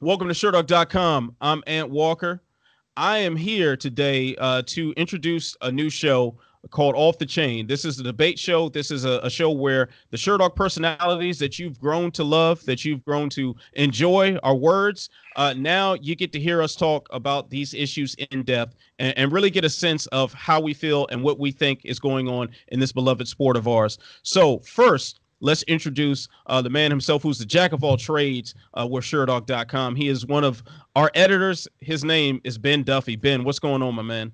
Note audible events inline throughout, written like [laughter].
Welcome to Sherdog.com. I'm Ant Walker. I am here today uh, to introduce a new show called Off the Chain. This is a debate show. This is a, a show where the Sherdog personalities that you've grown to love, that you've grown to enjoy, our words. Uh, now you get to hear us talk about these issues in depth and, and really get a sense of how we feel and what we think is going on in this beloved sport of ours. So, first, let's introduce uh, the man himself who's the jack of all trades uh, with Sherdog.com. He is one of our editors. His name is Ben Duffy. Ben, what's going on, my man?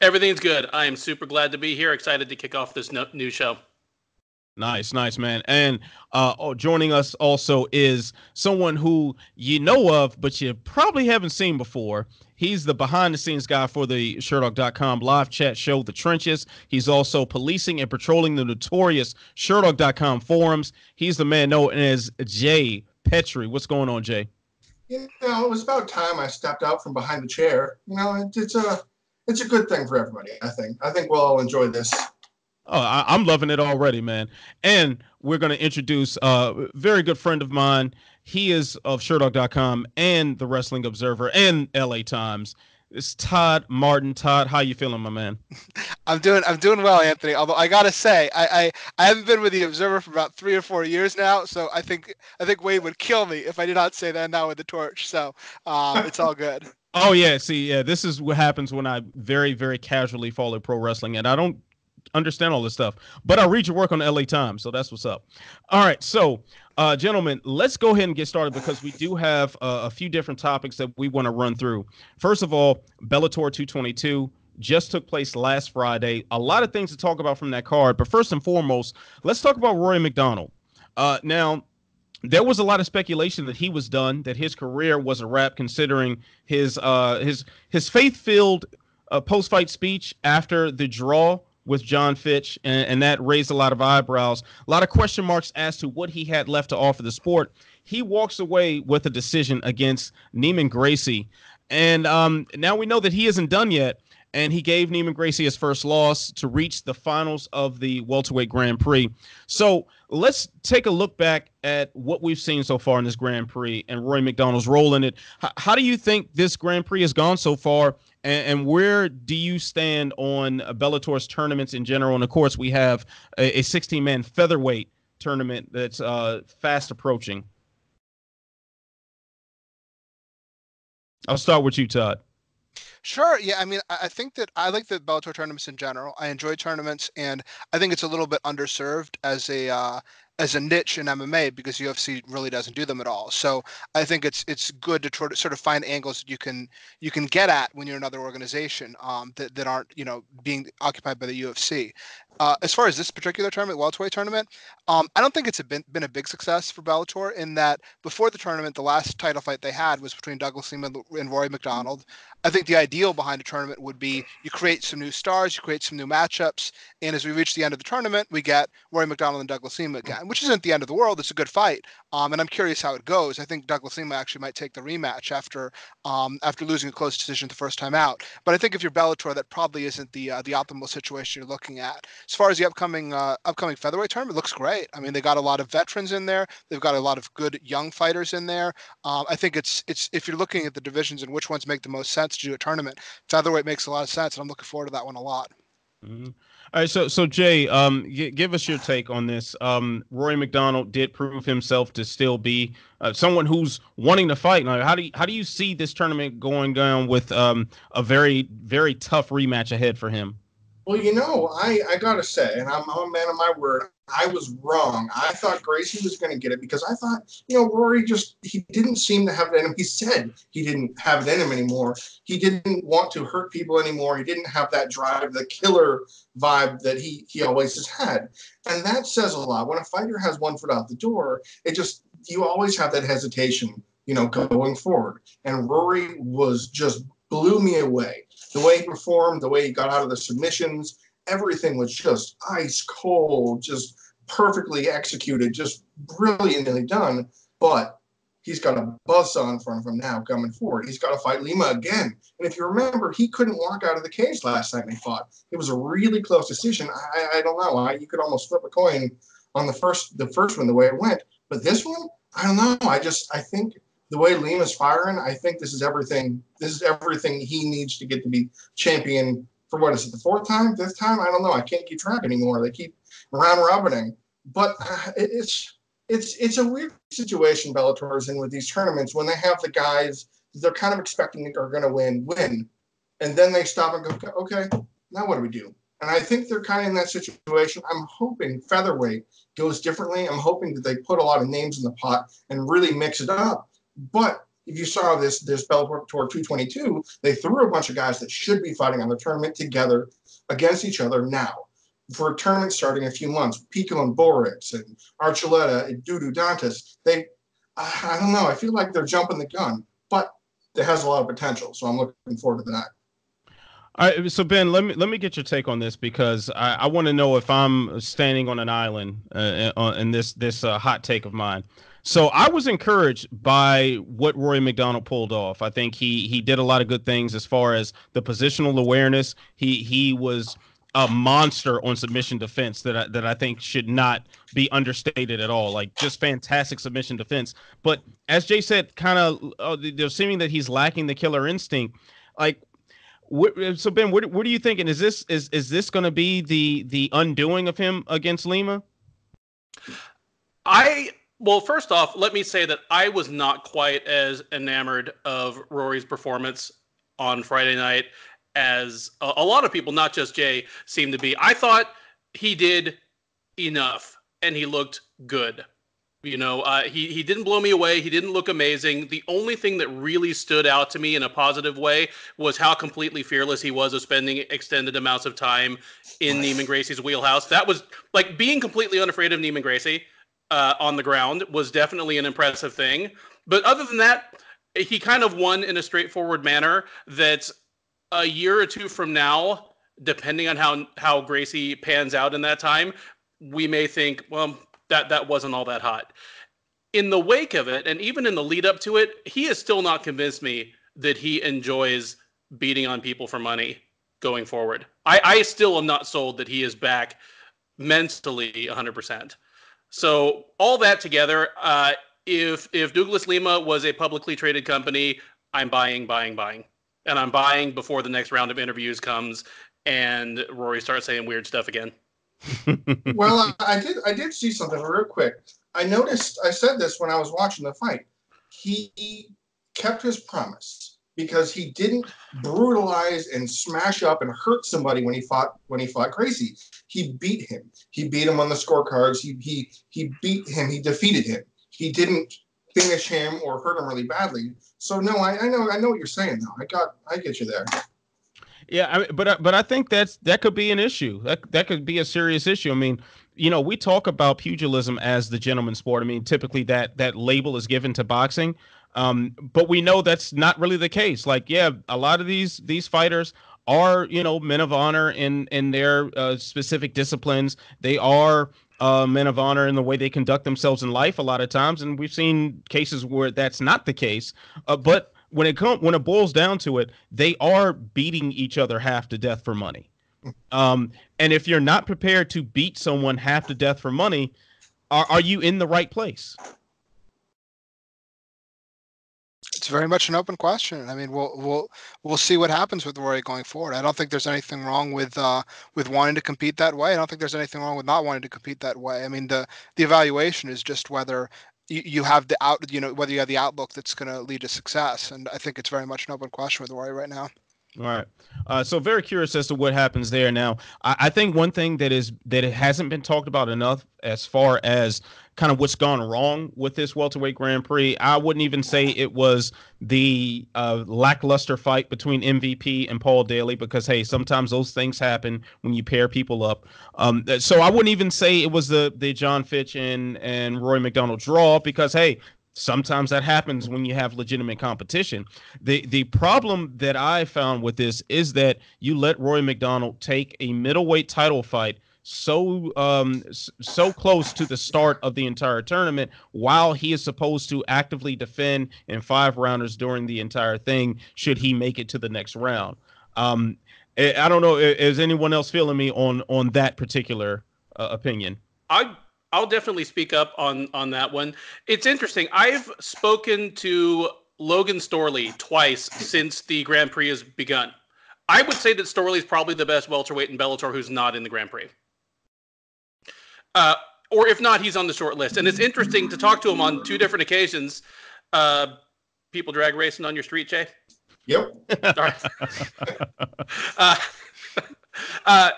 Everything's good. I am super glad to be here. Excited to kick off this no- new show. Nice, nice, man. And uh, oh, joining us also is someone who you know of, but you probably haven't seen before. He's the behind the scenes guy for the Sherdog.com live chat show, The Trenches. He's also policing and patrolling the notorious Sherdog.com forums. He's the man known as Jay Pettry. What's going on, Jay? You know, it was about time I stepped out from behind the chair. You know, it, it's a it's a good thing for everybody. I think. I think we'll all enjoy this. Oh, I, am loving it already, man. And we're going to introduce a very good friend of mine. He is of Sherdog.com and the Wrestling Observer and LA Times. It's Todd Martin. Todd, how you feeling, my man? [laughs] I'm doing I'm doing well, Anthony. Although I gotta say, I, I, I haven't been with the Observer for about three or four years now, so I think I think Wade would kill me if I did not say that now with the torch. So um, it's all good. [laughs] Oh yeah, see, yeah, this is what happens when I very, very casually follow pro wrestling, and I don't understand all this stuff, but I read your work on the LA Times, so that's what's up. All right, so uh, gentlemen, let's go ahead and get started because we do have uh, a few different topics that we want to run through. First of all, Bellator 222 just took place last Friday. A lot of things to talk about from that card, but first and foremost, let's talk about Rory MacDonald. Uh, now, there was a lot of speculation that he was done, that his career was a wrap, considering his uh, his his faith-filled uh, post-fight speech after the draw with Jon Fitch, and, and that raised a lot of eyebrows, a lot of question marks as to what he had left to offer the sport. He walks away with a decision against Neiman Gracie, and um, now we know that he isn't done yet and he gave Neiman Gracie his first loss to reach the finals of the welterweight Grand Prix. So let's take a look back at what we've seen so far in this Grand Prix and Rory MacDonald's role in it. How do you think this Grand Prix has gone so far? And, and where do you stand on Bellator's tournaments in general? And of course, we have a 16 man featherweight tournament that's uh, fast approaching. I'll start with you, Todd. Sure. Yeah. I mean, I think that I like the Bellator tournaments in general. I enjoy tournaments, and I think it's a little bit underserved as a uh, as a niche in MMA because UFC really doesn't do them at all. So I think it's it's good to try to sort of find angles that you can you can get at when you're another organization um, that that aren't you know being occupied by the UFC. Uh, as far as this particular tournament, welterweight tournament, um, I don't think it's been, been a big success for Bellator in that before the tournament, the last title fight they had was between Douglas Lima and Rory MacDonald. I think the ideal behind a tournament would be you create some new stars, you create some new matchups, and as we reach the end of the tournament, we get Rory MacDonald and Douglas Lima again, which isn't the end of the world. It's a good fight, um, and I'm curious how it goes. I think Douglas Lima actually might take the rematch after um, after losing a close decision the first time out. But I think if you're Bellator, that probably isn't the uh, the optimal situation you're looking at. As far as the upcoming uh, upcoming featherweight tournament, looks great. I mean, they got a lot of veterans in there. They've got a lot of good young fighters in there. Um, I think it's it's if you're looking at the divisions and which ones make the most sense to do a tournament, featherweight makes a lot of sense, and I'm looking forward to that one a lot. Mm-hmm. All right, so so Jay, um, g- give us your take on this. Um, Rory MacDonald did prove himself to still be uh, someone who's wanting to fight. Now, how do you, how do you see this tournament going down with um, a very very tough rematch ahead for him? Well, you know, I, I gotta say, and I'm, I'm a man of my word, I was wrong. I thought Gracie was going to get it because I thought, you know, Rory just he didn't seem to have it in him. He said he didn't have it in him anymore. He didn't want to hurt people anymore. He didn't have that drive, the killer vibe that he he always has had, and that says a lot. When a fighter has one foot out the door, it just you always have that hesitation, you know, going forward. And Rory was just blew me away the way he performed, the way he got out of the submissions, everything was just ice cold, just perfectly executed, just brilliantly done. But he's got a buzz on of him now coming forward. He's got to fight Lima again. And if you remember, he couldn't walk out of the cage last time they fought. It was a really close decision. I, I don't know. I, you could almost flip a coin on the first the first one the way it went. But this one, I don't know. I just I think the way Lima is firing, I think this is everything. This is everything he needs to get to be champion for what is it, the fourth time, fifth time? I don't know. I can't keep track anymore. They keep round robining, but uh, it's it's it's a weird situation Bellator is in with these tournaments when they have the guys they're kind of expecting are going to win win, and then they stop and go, okay, now what do we do? And I think they're kind of in that situation. I'm hoping featherweight goes differently. I'm hoping that they put a lot of names in the pot and really mix it up. But if you saw this this Bellator 222, they threw a bunch of guys that should be fighting on the tournament together against each other now for a tournament starting in a few months. Pico and Borics and Archuleta and Dudu Dantas. They, I don't know. I feel like they're jumping the gun, but it has a lot of potential. So I'm looking forward to that. All right, so Ben, let me let me get your take on this because I, I want to know if I'm standing on an island uh, uh, in this this uh, hot take of mine. So I was encouraged by what Rory MacDonald pulled off. I think he he did a lot of good things as far as the positional awareness. He he was a monster on submission defense that I, that I think should not be understated at all. Like just fantastic submission defense. But as Jay said, kind of uh, they're seeming that he's lacking the killer instinct. Like what, so Ben, what, what are you thinking? Is this is is this going to be the the undoing of him against Lima? I well, first off, let me say that I was not quite as enamored of Rory's performance on Friday night as a, a lot of people, not just Jay, seem to be. I thought he did enough and he looked good. You know, uh, he he didn't blow me away. He didn't look amazing. The only thing that really stood out to me in a positive way was how completely fearless he was of spending extended amounts of time in Neiman Gracie's wheelhouse. That was like being completely unafraid of Neiman Gracie uh, on the ground was definitely an impressive thing. But other than that, he kind of won in a straightforward manner. That a year or two from now, depending on how how Gracie pans out in that time, we may think, well that that wasn't all that hot. In the wake of it, and even in the lead up to it, he has still not convinced me that he enjoys beating on people for money going forward. I, I still am not sold that he is back mentally 100%. So all that together, uh, if if Douglas Lima was a publicly traded company, I'm buying, buying, buying, and I'm buying before the next round of interviews comes and Rory starts saying weird stuff again [laughs] well, I, I did. I did see something real quick. I noticed. I said this when I was watching the fight. He kept his promise because he didn't brutalize and smash up and hurt somebody when he fought when he fought Gracie. He beat him. He beat him on the scorecards. He he he beat him. He defeated him. He didn't finish him or hurt him really badly. So no, I, I know I know what you're saying though. I got I get you there. Yeah, I mean, but uh, but I think that's that could be an issue. That that could be a serious issue. I mean, you know, we talk about pugilism as the gentleman sport. I mean, typically that that label is given to boxing, um, but we know that's not really the case. Like, yeah, a lot of these these fighters are you know men of honor in in their uh, specific disciplines. They are uh, men of honor in the way they conduct themselves in life a lot of times, and we've seen cases where that's not the case. Uh, but when it comes when it boils down to it, they are beating each other half to death for money. Um, and if you're not prepared to beat someone half to death for money, are, are you in the right place? It's very much an open question. I mean, we'll we'll we'll see what happens with Rory going forward. I don't think there's anything wrong with uh, with wanting to compete that way. I don't think there's anything wrong with not wanting to compete that way. I mean, the the evaluation is just whether you, you have the out you know whether you have the outlook that's going to lead to success and i think it's very much an open question with Rory right now all right. Uh, so very curious as to what happens there. Now, I, I, think one thing that is that it hasn't been talked about enough as far as kind of what's gone wrong with this welterweight Grand Prix. I wouldn't even say it was the uh, lackluster fight between MVP and Paul Daley because hey, sometimes those things happen when you pair people up. Um, so I wouldn't even say it was the the Jon Fitch and and Rory MacDonald draw because hey, sometimes that happens when you have legitimate competition. The the problem that I found with this is that you let Rory MacDonald take a middleweight title fight so um so close to the start of the entire tournament while he is supposed to actively defend in five rounders during the entire thing should he make it to the next round um i don't know is anyone else feeling me on on that particular uh, opinion i I'll definitely speak up on on that one. It's interesting. I've spoken to Logan Storley twice since the Grand Prix has begun. I would say that Storley is probably the best welterweight in Bellator who's not in the Grand Prix. Uh, or if not, he's on the short list. And it's interesting to talk to him on two different occasions. Uh, people drag racing on your street, Jay? Yep. All right. [laughs] uh, [laughs] uh,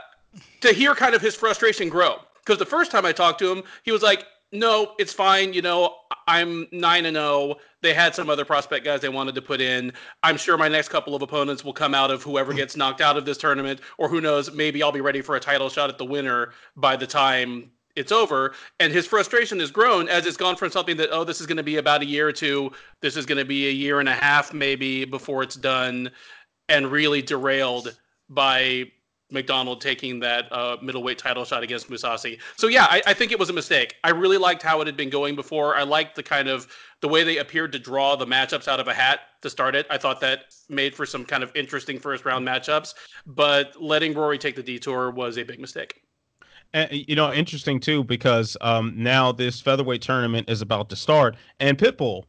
to hear kind of his frustration grow. Because the first time I talked to him, he was like, no, it's fine. You know, I'm 9 and 0. They had some other prospect guys they wanted to put in. I'm sure my next couple of opponents will come out of whoever gets knocked out of this tournament, or who knows, maybe I'll be ready for a title shot at the winner by the time it's over. And his frustration has grown as it's gone from something that, oh, this is going to be about a year or two, this is going to be a year and a half maybe before it's done, and really derailed by MacDonald taking that uh, middleweight title shot against Mousasi. So yeah, I, I, think it was a mistake. I really liked how it had been going before. I liked the kind of the way they appeared to draw the matchups out of a hat to start it. I thought that made for some kind of interesting first round matchups. But letting Rory take the detour was a big mistake. And, you know, interesting too because um, now this featherweight tournament is about to start, and Pitbull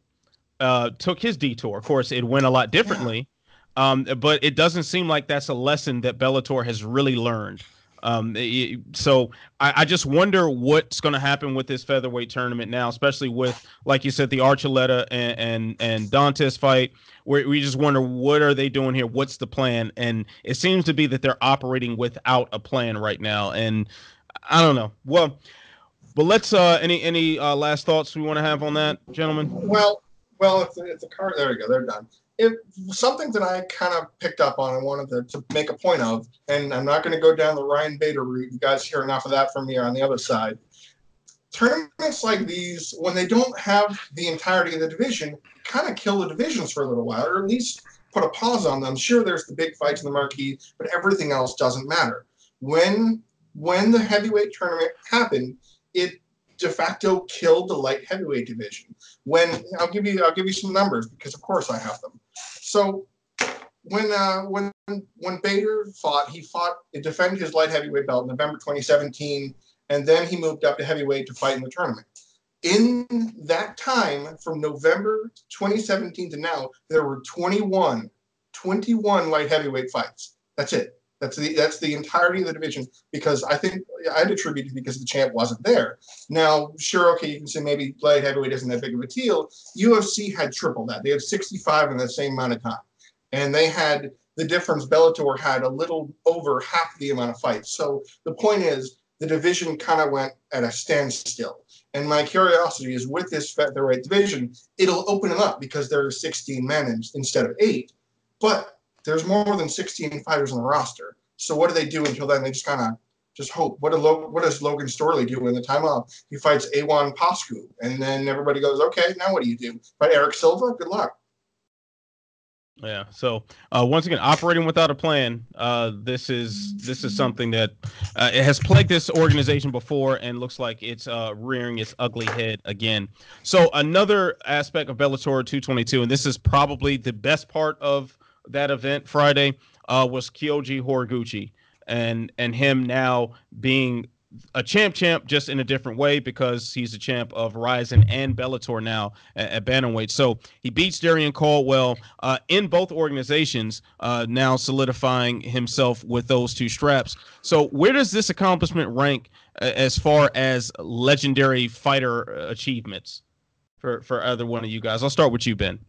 uh, took his detour. Of course, it went a lot differently. Um, but it doesn't seem like that's a lesson that Bellator has really learned. Um, so I, I, just wonder what's going to happen with this featherweight tournament now, especially with, like you said, the Archuleta and and, and Dantas fight. We just wonder what are they doing here? What's the plan? And it seems to be that they're operating without a plan right now. And I don't know. Well, but let's. Uh, any any uh, last thoughts we want to have on that, gentlemen? Well, well, it's the, if the car, there we go, they're done it something that I kind of picked up on and wanted to, to make a point of, and I'm not going to go down the Ryan Bader route. You guys hear enough of that from me on the other side. Tournaments like these, when they don't have the entirety of the division, kind of kill the divisions for a little while, or at least put a pause on them. Sure, there's the big fights in the marquee, but everything else doesn't matter. When when the heavyweight tournament happened, it de facto killed the light heavyweight division. When I'll give you I'll give you some numbers because of course I have them. So when uh, when when Bader fought, he fought to defend his light heavyweight belt in November 2017, and then he moved up to heavyweight to fight in the tournament. In that time, from November 2017 to now, there were 21, 21 light heavyweight fights. That's it. That's the that's the entirety of the division because I think I'd attribute it because the champ wasn't there. Now, sure, okay, you can say maybe light heavyweight isn't that big of a deal. UFC had triple that. They had 65 in the same amount of time, and they had the difference. Bellator had a little over half the amount of fights. So the point is, the division kind of went at a standstill. And my curiosity is with this featherweight division, it'll open up because there are 16 men instead of eight. But there's more than 16 fighters on the roster. So what do they do until then? They just kind of just hope. What, Lo- what does Logan Storley do in the time off? He fights Ion Pascu, and then everybody goes, okay, now what do you do? Fight Erick Silva? Good luck. Yeah. So uh, once again, operating without a plan. Uh, this is this is something that uh, it has plagued this organization before, and looks like it's uh, rearing its ugly head again. So another aspect of Bellator 222, and this is probably the best part of that event Friday uh, was Kyoji Horiguchi, and and him now being a champ champ just in a different way because he's a champ of Rizin and Bellator now at, at bantamweight. So he beats Darrion Caldwell uh, in both organizations, uh, now solidifying himself with those two straps. So where does this accomplishment rank uh, as far as legendary fighter achievements for for either one of you guys? I'll start with you, Ben.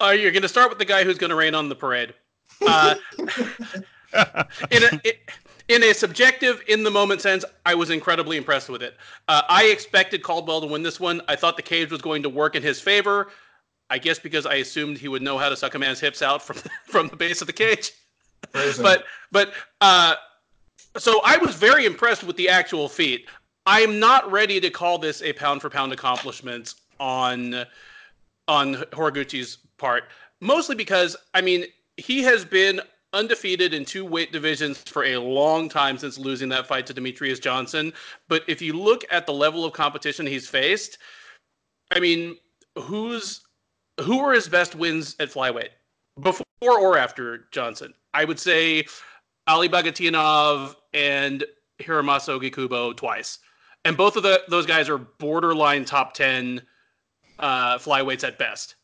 Uh, you're going to start with the guy who's going to rain on the parade. Uh, [laughs] in, a, in a subjective, in the moment sense, I was incredibly impressed with it. Uh, I expected Caldwell to win this one. I thought the cage was going to work in his favor. I guess because I assumed he would know how to suck a man's hips out from [laughs] from the base of the cage. but but uh, so I was very impressed with the actual feat. I'm not ready to call this a pound for pound accomplishment on on Horiguchi's part, mostly because I mean he has been undefeated in two weight divisions for a long time since losing that fight to Demetrious Johnson. But if you look at the level of competition he's faced, I mean, who's who were his best wins at flyweight before or after Johnson? I would say Ali Bagautinov and Hiromasa Kubo twice. and both of the, those guys are borderline top ten uh, flyweights at best.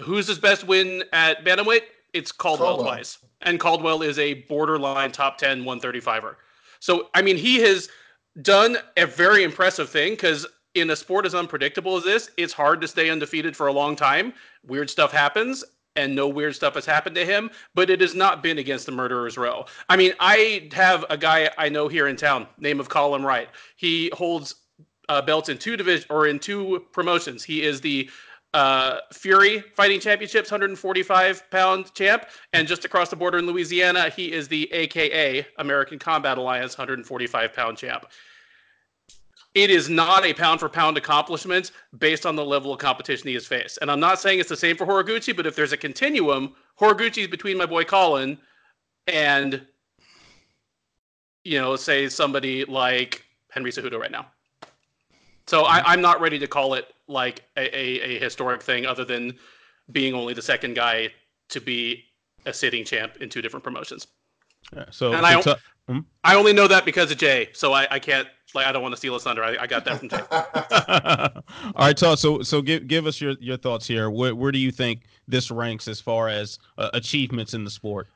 Who's his best win at bantamweight? It's Caldwell, Caldwell, twice, and Caldwell is a borderline top 10 135er. So I mean, he has done a very impressive thing because in a sport as unpredictable as this, it's hard to stay undefeated for a long time. Weird stuff happens, and no weird stuff has happened to him, but it has not been against the murderer's row. I mean, I have a guy I know here in town, name of Colin Wright. He holds uh, belts in two division or in two promotions. He is the uh, Fury Fighting Championships 145 pound champ, and just across the border in Louisiana, he is the AKA American Combat Alliance 145 pound champ it is not a pound for pound accomplishment based on the level of competition he has faced. And I'm not saying it's the same for Horiguchi, but if there's a continuum, Horiguchi is between my boy Colin and, you know, say somebody like Henry Cejudo right now. So I, am not ready to call it like a, a, a historic thing other than being only the second guy to be a sitting champ in two different promotions. Yeah, so and I, t- hmm? I only know that because of Jay, so I, I can't like I don't want to steal his thunder. I, I got that from Jay. [laughs] All right, Todd. So so give give us your your thoughts here. Where where do you think this ranks as far as uh, achievements in the sport?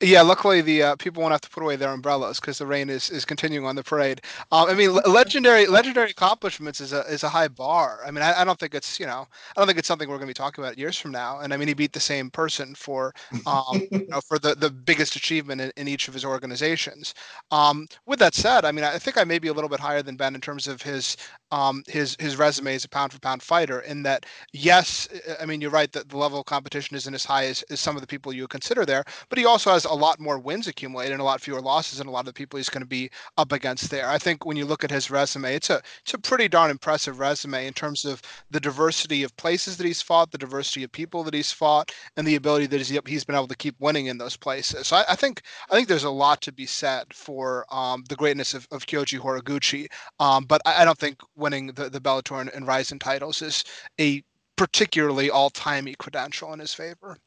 Yeah, luckily the uh, people won't have to put away their umbrellas because the rain is, is continuing on the parade. Uh, I mean, legendary legendary accomplishments is a is a high bar. I mean, I, I don't think it's you know I don't think it's something we're going to be talking about years from now. And I mean, he beat the same person for um, you know for the, the biggest achievement in, in each of his organizations. Um, with that said, I mean, I think I may be a little bit higher than Ben in terms of his um, his his resume as a pound for pound fighter. In that, yes, I mean, you're right that the level of competition isn't as high as, as some of the people you would consider there, but he also has a lot more wins accumulated and a lot fewer losses than a lot of the people he's going to be up against there. I think when you look at his resume, it's a it's a pretty darn impressive resume in terms of the diversity of places that he's fought, the diversity of people that he's fought, and the ability that he's, he's been able to keep winning in those places. So I, I think I think there's a lot to be said for um, the greatness of, of Kyoji Horiguchi. Um, but I, I, don't think winning the, the Bellator and, and Rizin titles is a particularly all-timey credential in his favor.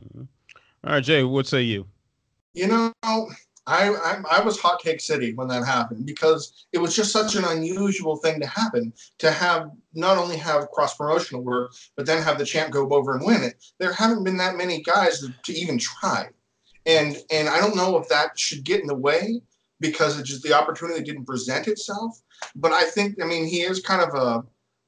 Mm-hmm. All right, Jay, what say you? You know, I, I, I was hot cake city when that happened because it was just such an unusual thing to happen to have not only have cross promotional work but then have the champ go over and win it. There haven't been that many guys to, to even try, and and I don't know if that should get in the way because it just the opportunity didn't present itself. But I think I mean he is kind of a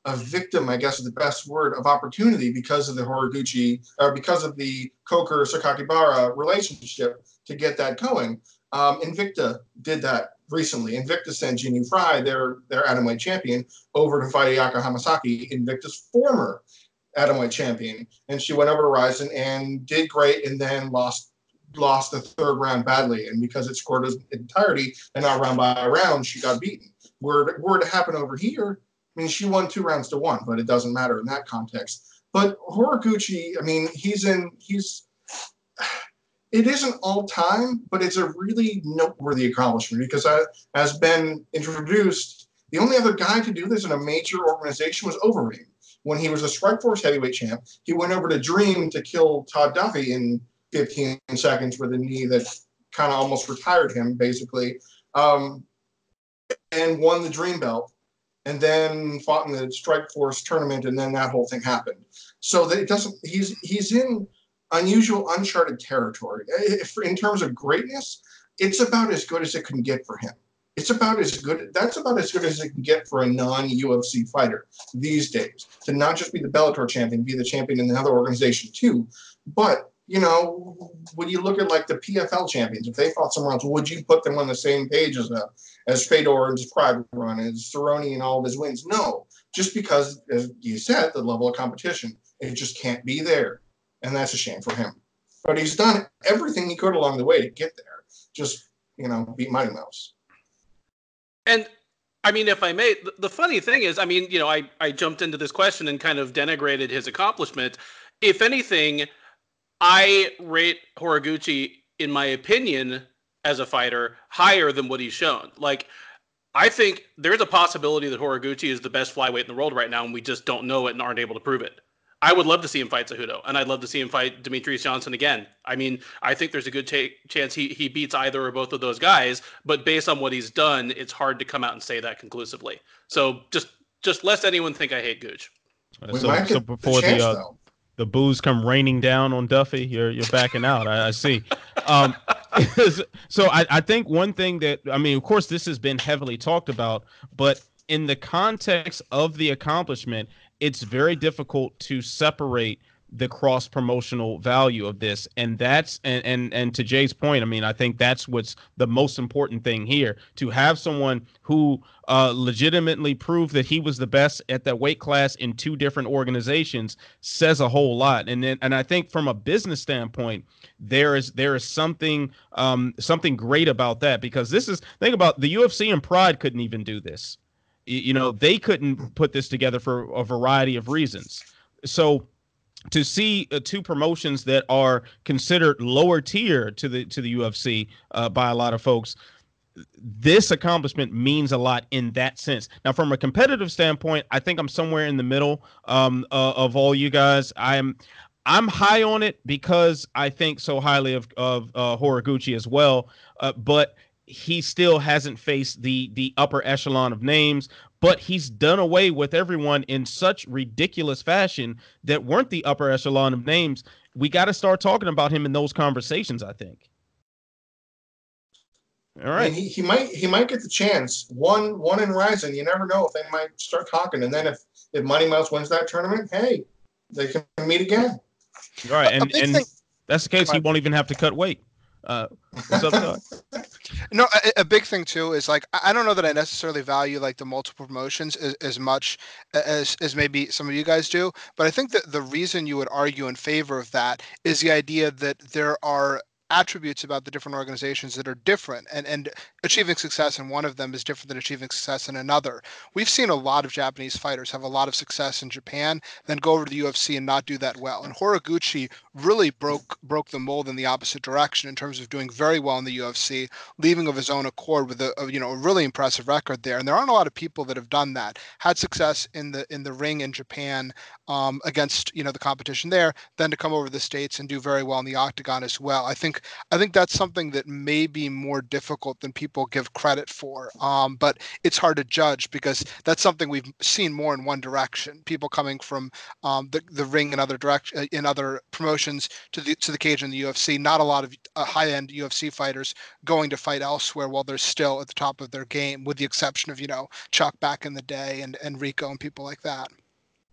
a victim, I guess is the best word, of opportunity because of the Horiguchi or because of the Coker Sakakibara relationship to get that going. Um, Invicta did that recently. Invicta sent Jinh Frey, their their atomweight champion, over to fight Ayaka Hamasaki, Invicta's former atomweight champion, and she went over to Rizin and did great, and then lost lost the third round badly. And because it scored its entirety and not round by round, she got beaten. Were were to happen over here, I mean, she won two rounds to one, but it doesn't matter in that context. But Horiguchi, I mean, he's in he's it isn't all time, but it's a really noteworthy accomplishment because I, as been introduced, the only other guy to do this in a major organization was Overeem. When he was a Strikeforce heavyweight champ, he went over to Dream to kill Todd Duffy in 15 seconds with a knee that kind of almost retired him, basically, um, and won the Dream belt and then fought in the Strikeforce tournament, and then that whole thing happened. So that it doesn't. He's he's in unusual, uncharted territory. If, in terms of greatness, it's about as good as it can get for him. It's about as good. That's about as good as it can get for a non-UFC fighter these days. To not just be the Bellator champion, be the champion in another organization too. But you know, when you look at like the PFL champions, if they fought somewhere else, would you put them on the same page as a, as Fedor and his private run, as Cerrone and all of his wins? No, just because, as you said, the level of competition, it just can't be there, and that's a shame for him. But he's done everything he could along the way to get there. Just you know, beat Mighty Mouse. And I mean, if I may, the funny thing is, I mean, you know, I, I jumped into this question and kind of denigrated his accomplishment. If anything, I rate Horiguchi, in my opinion, as a fighter, higher than what he's shown. Like, I think there's a possibility that Horiguchi is the best flyweight in the world right now, and we just don't know it and aren't able to prove it. I would love to see him fight Cejudo, and I'd love to see him fight Demetrious Johnson again. I mean, I think there's a good t- chance he, he beats either or both of those guys, but based on what he's done, it's hard to come out and say that conclusively. So just just lest anyone think I hate Gooch. so, so before the, chance, the uh, the booze come raining down on Duffy, you're you're backing out. I, I see. Um, [laughs] so I, I think one thing that I mean, of course, this has been heavily talked about, but in the context of the accomplishment, it's very difficult to separate the cross promotional value of this. And that's and, and and to jay's point i mean i think that's what's the most important thing here to have someone who uh, legitimately proved that he was the best at that weight class in two different organizations says a whole lot. And then and i think from a business standpoint there is there is something um something great about that because this is think about the ufc and pride couldn't even do this. You know they couldn't put this together for a variety of reasons. So to see uh, two promotions that are considered lower tier to the to the UFC uh, by a lot of folks this accomplishment means a lot in that sense. Now, from a competitive standpoint, I think I'm somewhere in the middle um, uh, of all you guys. I'm I'm high on it because I think so highly of of uh, Horiguchi as well. Uh, but he still hasn't faced the the upper echelon of names but he's done away with everyone in such ridiculous fashion that weren't the upper echelon of names. We got to start talking about him in those conversations i think. All right. He, he might he might get the chance. One one in Rizin. You never know if they might start talking. And then if if money mouse wins that tournament hey they can meet again. All right. And and that's the case. He won't even have to cut weight uh, [laughs] no, a, a, big thing too is like I don't know that I necessarily value like the multiple promotions as, as much as as maybe some of you guys do, but I think that the reason you would argue in favor of that is the idea that there are attributes about the different organizations that are different and, and achieving success in one of them is different than achieving success in another. We've seen a lot of Japanese fighters have a lot of success in Japan, then go over to the UFC and not do that well. And Horiguchi really broke broke the mold in the opposite direction in terms of doing very well in the UFC, leaving of his own accord with a, a you know a really impressive record there. And there aren't a lot of people that have done that. Had success in the in the ring in Japan um, against you know the competition there, then to come over to the states and do very well in the octagon as well. I think I think that's something that may be more difficult than people give credit for. Um, but it's hard to judge because that's something we've seen more in one direction. People coming from um, the the ring in other direction uh, in other promotions to the to the cage in the UFC. Not a lot of uh, high end UFC fighters going to fight elsewhere while they're still at the top of their game, with the exception of you know Chuck back in the day and and Rico and people like that.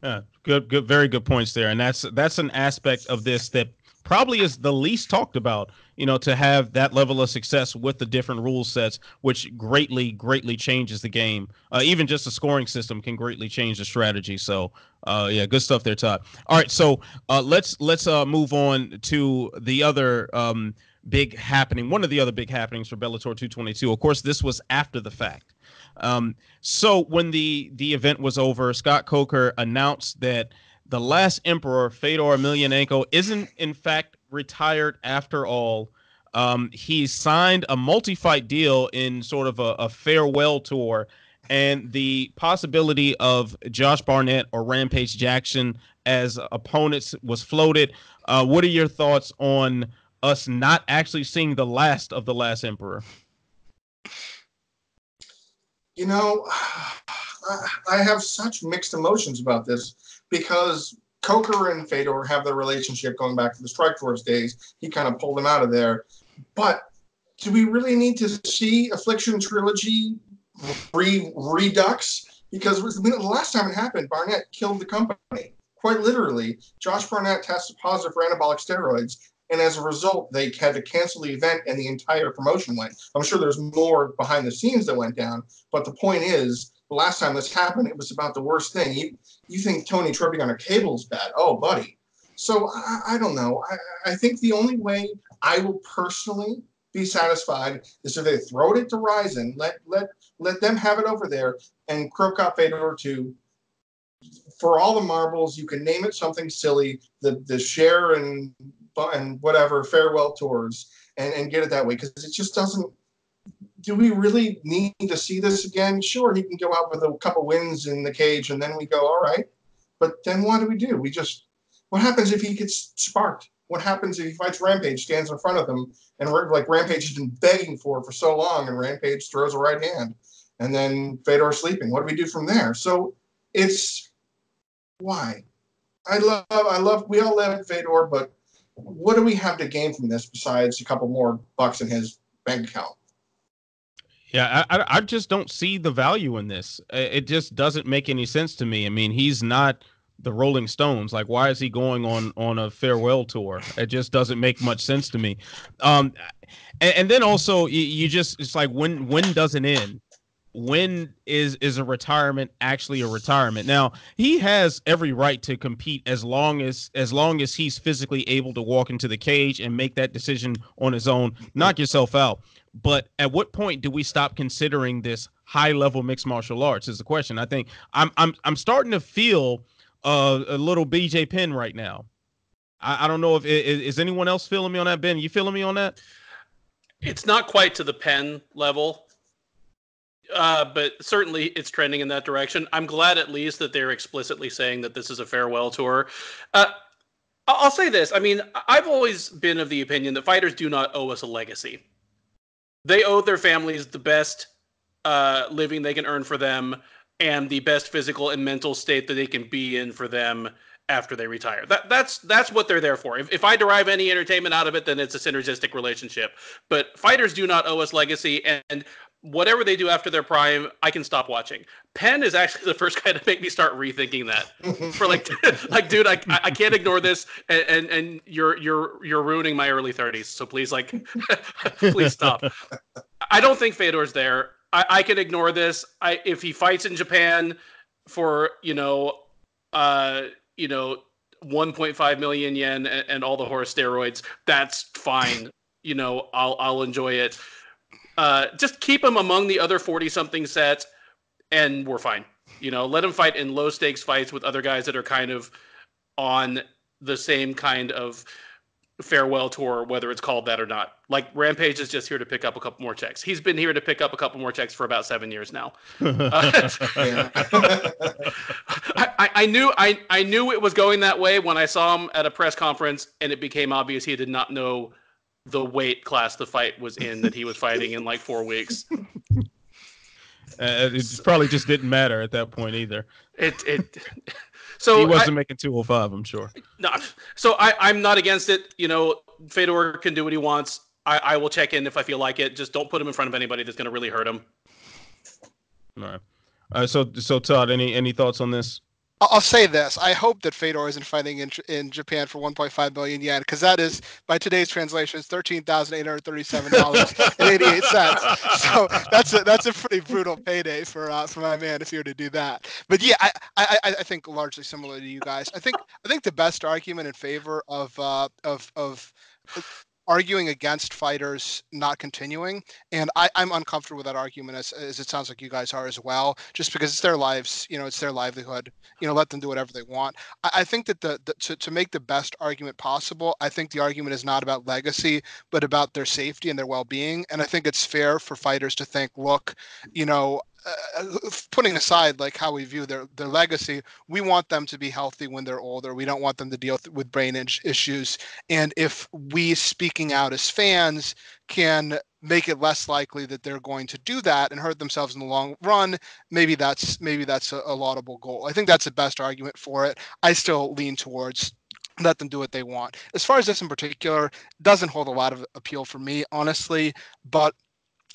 Yeah, good, good, very good points there, and that's that's an aspect of this that probably is the least talked about. You know, to have that level of success with the different rule sets, which greatly, greatly changes the game. Uh, even just the scoring system can greatly change the strategy. So, uh, yeah, good stuff there, Todd. All right, so uh, let's let's uh, move on to the other um, big happening. One of the other big happenings for Bellator 222. Of course, this was after the fact. Um, so when the the event was over, Scott Coker announced that the last emperor, Fedor Emelianenko, isn't in fact retired after all. Um, he signed a multi-fight deal in sort of a, a, farewell tour, and the possibility of Josh Barnett or Rampage Jackson as opponents was floated. Uh, what are your thoughts on us not actually seeing the last of the last emperor? you know, [sighs] I have such mixed emotions about this because Coker and Fedor have their relationship going back to the Strikeforce days. He kind of pulled them out of there. But do we really need to see Affliction Trilogy re- redux? Because the last time it happened, Barnett killed the company. Quite literally, Josh Barnett tested positive for anabolic steroids, and as a result, they had to cancel the event and the entire promotion went. I'm sure there's more behind the scenes that went down, but the point is, the last time this happened, it was about the worst thing. You think Tony tripping on a cable is bad? Oh, buddy. So I, I don't know. I, I think the only way I will personally be satisfied is if they throw it to Rizin, let let let them have it over there, and Cro Cop Fedor to for all the marbles, you can name it something silly. The the share and and whatever farewell tours and, and get it that way because it just doesn't do we really need to see this again sure he can go out with a couple wins in the cage and then we go all right but then what do we do we just What happens if he gets sparked? What happens if he fights Rampage, stands in front of him, and like Rampage has been begging for for so long, and Rampage throws a right hand, and then Fedor sleeping? What do we do from there? So it's why I love I love we all love Fedor, but what do we have to gain from this besides a couple more bucks in his bank account? Yeah, I, I just don't see the value in this. It just doesn't make any sense to me. I mean, he's not the Rolling Stones. Like, why is he going on on a farewell tour? It just doesn't make much sense to me. Um, and, and then also, you, you just it's like when when does it end? when is is a retirement actually a retirement now he has every right to compete as long as as long as he's physically able to walk into the cage and make that decision on his own knock yourself out but at what point do we stop considering this high level mixed martial arts is the question i think i'm i'm, I'm starting to feel uh, a little bj penn right now i, I don't know if is, is anyone else feeling me on that ben you feeling me on that it's not quite to the Penn level uh, but certainly it's trending in that direction. I'm glad at least that they're explicitly saying that this is a farewell tour. Uh, I'll say this. I mean, I've always been of the opinion that fighters do not owe us a legacy. They owe their families the best uh, living they can earn for them and the best physical and mental state that they can be in for them after they retire. That that's that's what they're there for. If, if I derive any entertainment out of it, then it's a synergistic relationship. But fighters do not owe us legacy, and whatever they do after their prime, I can stop watching. Penn is actually [laughs] the first guy to make me start rethinking that. For like, [laughs] like, dude, I, I can't ignore this, and, and and you're you're you're ruining my early 30s. So please, like, [laughs] please stop. I don't think Fedor's there. I, I can ignore this. I if he fights in Japan for you know, uh, you know, 1.5 million yen and, and all the horse steroids, that's fine. you know, I'll I'll enjoy it uh, just keep him among the other 40 something sets and we're fine. You know, let him fight in low stakes fights with other guys that are kind of on the same kind of farewell tour, whether it's called that or not. Like Rampage is just here to pick up a couple more checks. He's been here to pick up a couple more checks for about seven years now. [laughs] [laughs] uh, I, I, knew I, I knew it was going that way when I saw him at a press conference, and it became obvious he did not know the weight class the fight was in that he was fighting in like four weeks. [laughs] Uh, it probably just didn't matter at that point either. It it. [laughs] So he wasn't I, making 205, I'm sure. No, so I I'm not against it. You know, Fedor can do what he wants. I, I will check in if I feel like it. Just don't put him in front of anybody that's going to really hurt him. All right. Uh, so so Todd, any any thoughts on this? I'll say this: I hope that Fedor isn't fighting in in Japan for 1.5 million yen, because that is, by today's translation, thirteen thousand eight hundred thirty-seven dollars and eighty-eight cents. [laughs] So that's a that's a pretty brutal payday for uh, for my man if you were to do that. But yeah, I, I I think largely similar to you guys. I think I think the best argument in favor of uh, of of arguing against fighters not continuing. And I, am uncomfortable with that argument, as, as it sounds like you guys are as well, just because it's their lives, you know, it's their livelihood. You know, let them do whatever they want. I, I think that the, the to, to make the best argument possible, I think the argument is not about legacy, but about their safety and their well-being. And I think it's fair for fighters to think, look, you know, uh, putting aside like how we view their their legacy, we want them to be healthy when they're older. We don't want them to deal with brain issues. And if we speaking out as fans can make it less likely that they're going to do that and hurt themselves in the long run, maybe that's maybe that's a, a laudable goal. I think that's the best argument for it. I still lean towards let them do what they want. As far as this in particular, doesn't hold a lot of appeal for me, honestly. But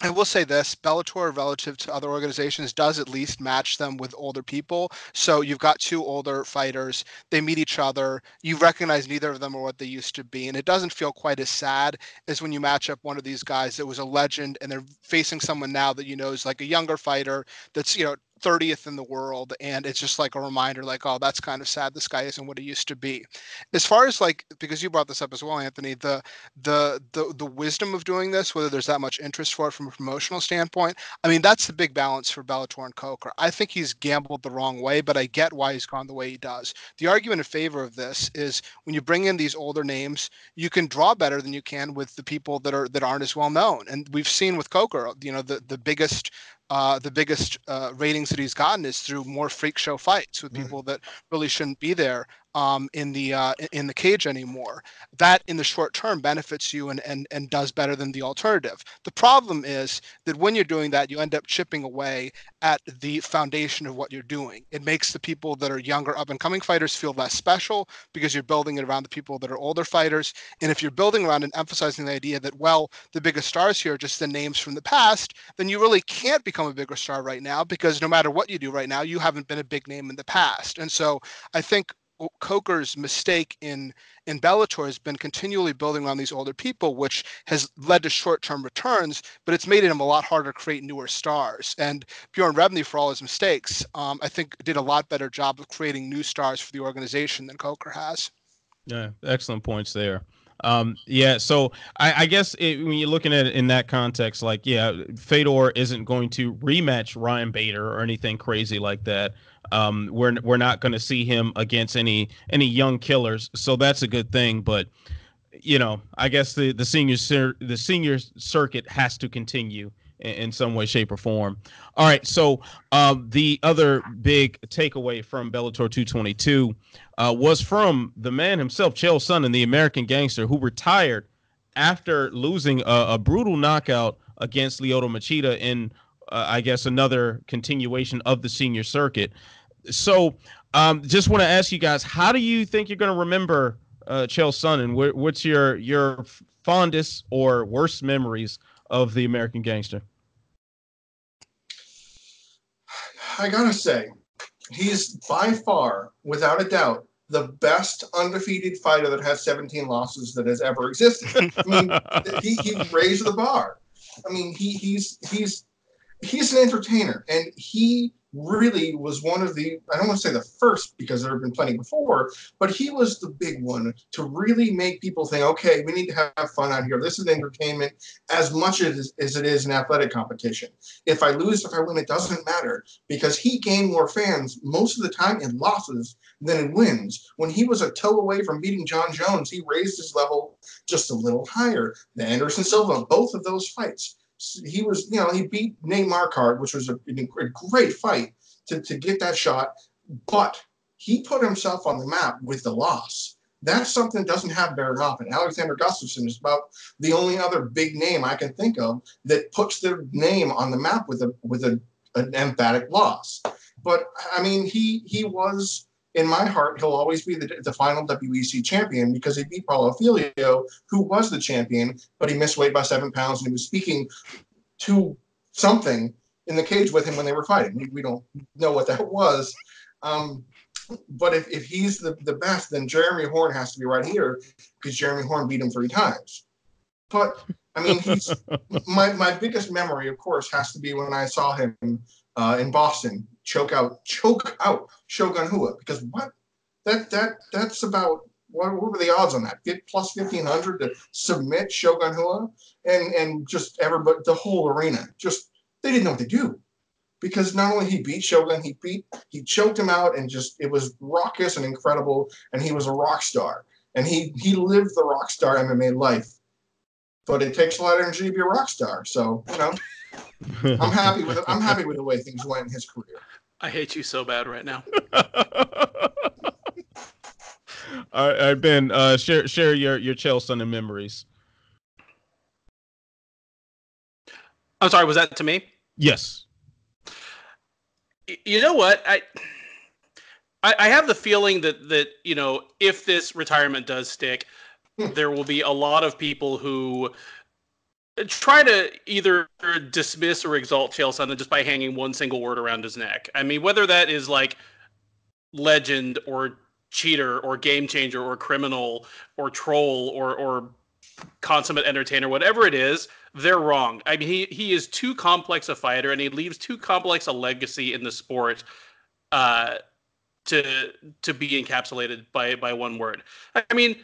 I will say this Bellator, relative to other organizations, does at least match them with older people. So you've got two older fighters, they meet each other. You recognize neither of them are what they used to be. And it doesn't feel quite as sad as when you match up one of these guys that was a legend and they're facing someone now that you know is like a younger fighter that's, you know, 30th in the world and it's just like a reminder like oh that's kind of sad. This guy isn't what he used to be. As far as like because you brought this up as well anthony the the the, the wisdom of doing this whether there's that much interest for it from a promotional standpoint i mean that's the big balance for bellator and coker. I think he's gambled the wrong way but i get why he's gone the way he does. The argument in favor of this is when you bring in these older names you can draw better than you can with the people that are that aren't as well known. And we've seen with coker you know the the biggest uh, the biggest uh, ratings that he's gotten is through more freak show fights with mm-hmm. people that really shouldn't be there. Um, in the uh, in the cage anymore. That in the short term benefits you and, and and does better than the alternative. The problem is that when you're doing that, you end up chipping away at the foundation of what you're doing. It makes the people that are younger up and coming fighters feel less special because you're building it around the people that are older fighters. And if you're building around and emphasizing the idea that well, the biggest stars here are just the names from the past, then you really can't become a bigger star right now because no matter what you do right now, you haven't been a big name in the past. And so I think Coker's mistake in in Bellator has been continually building on these older people, which has led to short-term returns, but it's made him a lot harder to create newer stars. And Bjorn Rebney, for all his mistakes, um, I think did a lot better job of creating new stars for the organization than Coker has. Yeah, excellent points there. Um, yeah, so I, I guess it, when you're looking at it in that context, like, yeah, Fedor isn't going to rematch Ryan Bader or anything crazy like that. Um, we're we're not going to see him against any any young killers, so that's a good thing. But you know, I guess the the senior cir- the senior circuit has to continue in, in, some way, shape, or form. All right, so um, the other big takeaway from Bellator 222 uh, was from the man himself, Chael Sonnen, the American gangster, who retired after losing a, a brutal knockout against Lyoto Machida in, uh, I guess, another continuation of the senior circuit. So, um, just want to ask you guys, how do you think you're going to remember uh, Chael Sonnen? Wh- what's your your fondest or worst memories of the American gangster? I gotta say, he's by far, without a doubt, the best undefeated fighter that has 17 losses that has ever existed. I mean, he, he raised the bar. I mean, he, he's he's he's an entertainer, and he really was one of the I don't want to say the first because there have been plenty before, but he was the big one to really make people think, okay, we need to have fun out here. This is entertainment as much as, as it is an athletic competition. If I lose, if I win, it doesn't matter because he gained more fans most of the time in losses than in wins. When he was a toe away from beating Jon Jones, he raised his level just a little higher. The Anderson Silva, both of those fights he was, you know, he beat Nate Marquardt, which was a, a great fight to, to get that shot, but he put himself on the map with the loss. That's something that doesn't happen very often. Alexander Gustafsson is about the only other big name I can think of that puts their name on the map with a with a, an emphatic loss. But I mean, he he was in my heart, he'll always be the, the final WEC champion because he beat Paulo Filho, who was the champion, but he missed weight by seven pounds and he was speaking to something in the cage with him when they were fighting. We, we don't know what that was. Um, but if, if he's the, the best, then Jeremy Horn has to be right here because Jeremy Horn beat him three times. But I mean, he's [laughs] my, my biggest memory, of course, has to be when I saw him uh, in Boston choke out choke out Shogun Rua because what that that that's about what, what were the odds on that? Plus fifteen hundred to submit Shogun Rua and and just everybody the whole arena just they didn't know what to do because not only he beat Shogun, he beat he choked him out and just it was raucous and incredible and he was a rock star and he he lived the rock star MMA life. But it takes a lot of energy to be a rock star, so you know. I'm happy with I'm happy with the way things went in his career. I hate you so bad right now. [laughs] All right, Ben, uh, share share your your Chael and memories. I'm sorry, was that to me? Yes. You know what? I I, have the feeling that that you know if this retirement does stick, hmm. there will be a lot of people who try to either dismiss or exalt Chael Sonnen just by hanging one single word around his neck. I mean, whether that is like legend or cheater or game changer or criminal or troll or or consummate entertainer, whatever it is, they're wrong. I mean, he he is too complex a fighter and he leaves too complex a legacy in the sport uh, to to be encapsulated by by one word. I mean,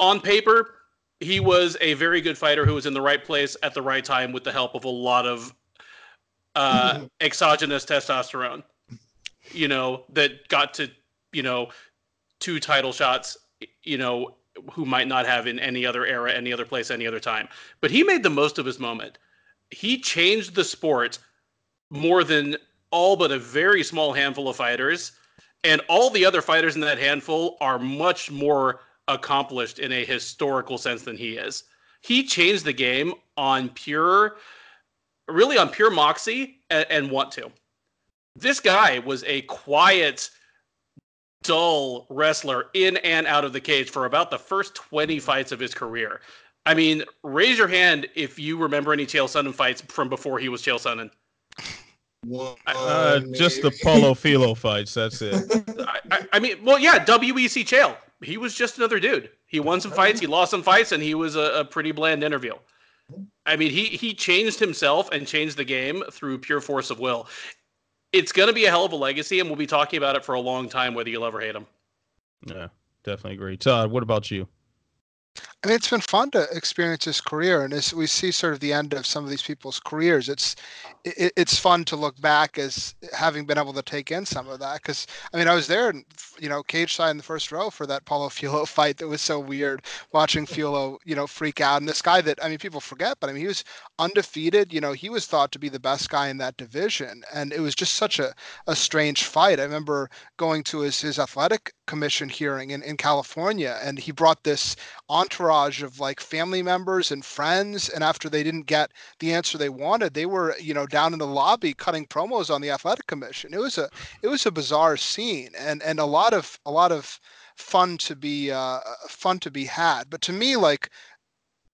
on paper, he was a very good fighter who was in the right place at the right time with the help of a lot of uh, [laughs] exogenous testosterone. You know that got to you know two title shots. You know who might not have in any other era, any other place, any other time. But he made the most of his moment. He changed the sport more than all but a very small handful of fighters And all the other fighters in that handful are much more accomplished in a historical sense than he is. He changed the game on pure, really on pure moxie and, and want to. This guy was a quiet, dull wrestler in and out of the cage for about the first 20 fights of his career. I mean, raise your hand if you remember any Chael Sonnen fights from before he was Chael Sonnen. One, Uh, just the maybe. Paulo Filho fights. That's it. [laughs] I, I, I mean, well, yeah, WEC Chael. He was just another dude. He won some fights, he lost some fights, and he was a, a pretty bland interview. I mean, he he changed himself and changed the game through pure force of will. It's going to be a hell of a legacy, and we'll be talking about it for a long time, whether you love or hate him. Yeah, definitely agree. Todd, what about you? I mean, it's been fun to experience his career, and as we see sort of the end of some of these people's careers, it's it, it's fun to look back as having been able to take in some of that. Because I mean, I was there, you know, cage side in the first row for that Paulo [laughs] Filho fight. That was so weird watching Filho, you know, freak out. And this guy that I mean, people forget, but I mean, he was undefeated. You know, he was thought to be the best guy in that division, and it was just such a a strange fight. I remember going to his his athletic commission hearing in, in California, and he brought this entourage of like family members and friends. And after they didn't get the answer they wanted, they were, you know, down in the lobby cutting promos on the athletic commission. It was a it was a bizarre scene and and a lot of a lot of fun to be uh, fun to be had. But to me, like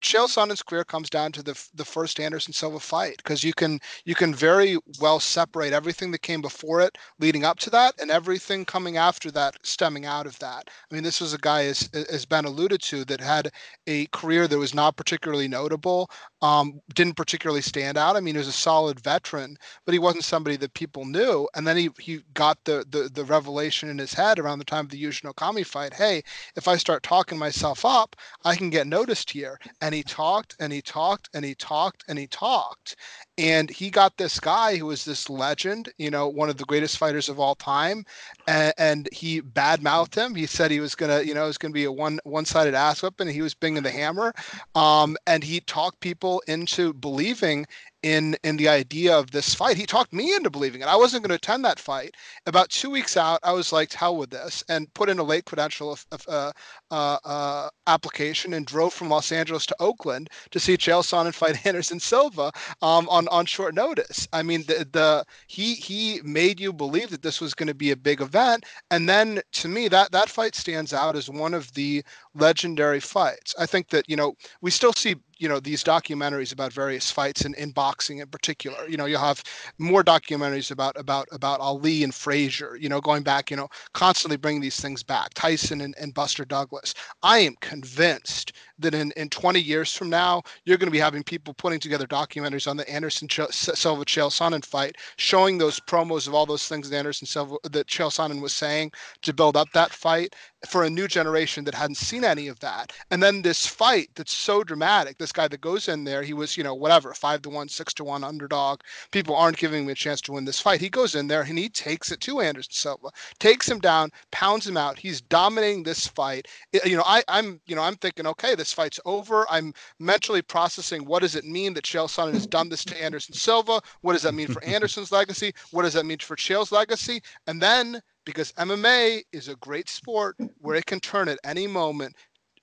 Chael Sonnen's career comes down to the the first Anderson Silva fight because you can you can very well separate everything that came before it, leading up to that, and everything coming after that, stemming out of that. I mean, this was a guy, as as Ben alluded to, that had a career that was not particularly notable, um, didn't particularly stand out. I mean, he was a solid veteran, but he wasn't somebody that people knew. And then he he got the the the revelation in his head around the time of the Yushin Okami fight. Hey, if I start talking myself up, I can get noticed here. And he talked and he talked and he talked and he talked. And he got this guy who was this legend, you know, one of the greatest fighters of all time. And, and he badmouthed him. He said he was gonna, you know, it was gonna be a one one-sided ass whipping. He was binging the hammer. Um, and he talked people into believing in in the idea of this fight. He talked me into believing it. I wasn't going to attend that fight. About two weeks out, I was like, "Hell with this," and put in a late credential of, of, uh, uh, uh, application and drove from Los Angeles to Oakland to see Chael Sonnen fight [laughs] Anderson Silva um, on on short notice. I mean, the the he he made you believe that this was going to be a big event, and then to me that that fight stands out as one of the legendary fights. I think that you know we still see you know these documentaries about various fights in, in boxing in particular. You know you'll have more documentaries about about about ali and frazier you know going back you know constantly bringing these things back tyson and, and buster douglas. I am convinced that in, in 20 years from now you're going to be having people putting together documentaries on the anderson Ch- silva chael sonnen fight showing those promos of all those things that anderson silva that chael sonnen was saying to build up that fight for a new generation that hadn't seen any of that. And then this fight that's so dramatic this guy that goes in there he was you know whatever five to one six to one underdog. People aren't giving him a chance to win this fight. He goes in there and he takes it to anderson silva takes him down pounds him out. He's dominating this fight. It- you know I, i'm you know i'm thinking okay this fight's over i'm mentally processing what does it mean that chael sonnen has done this to anderson silva what does that mean for [laughs] anderson's legacy what does that mean for chael's legacy and then because MMA is a great sport where it can turn at any moment.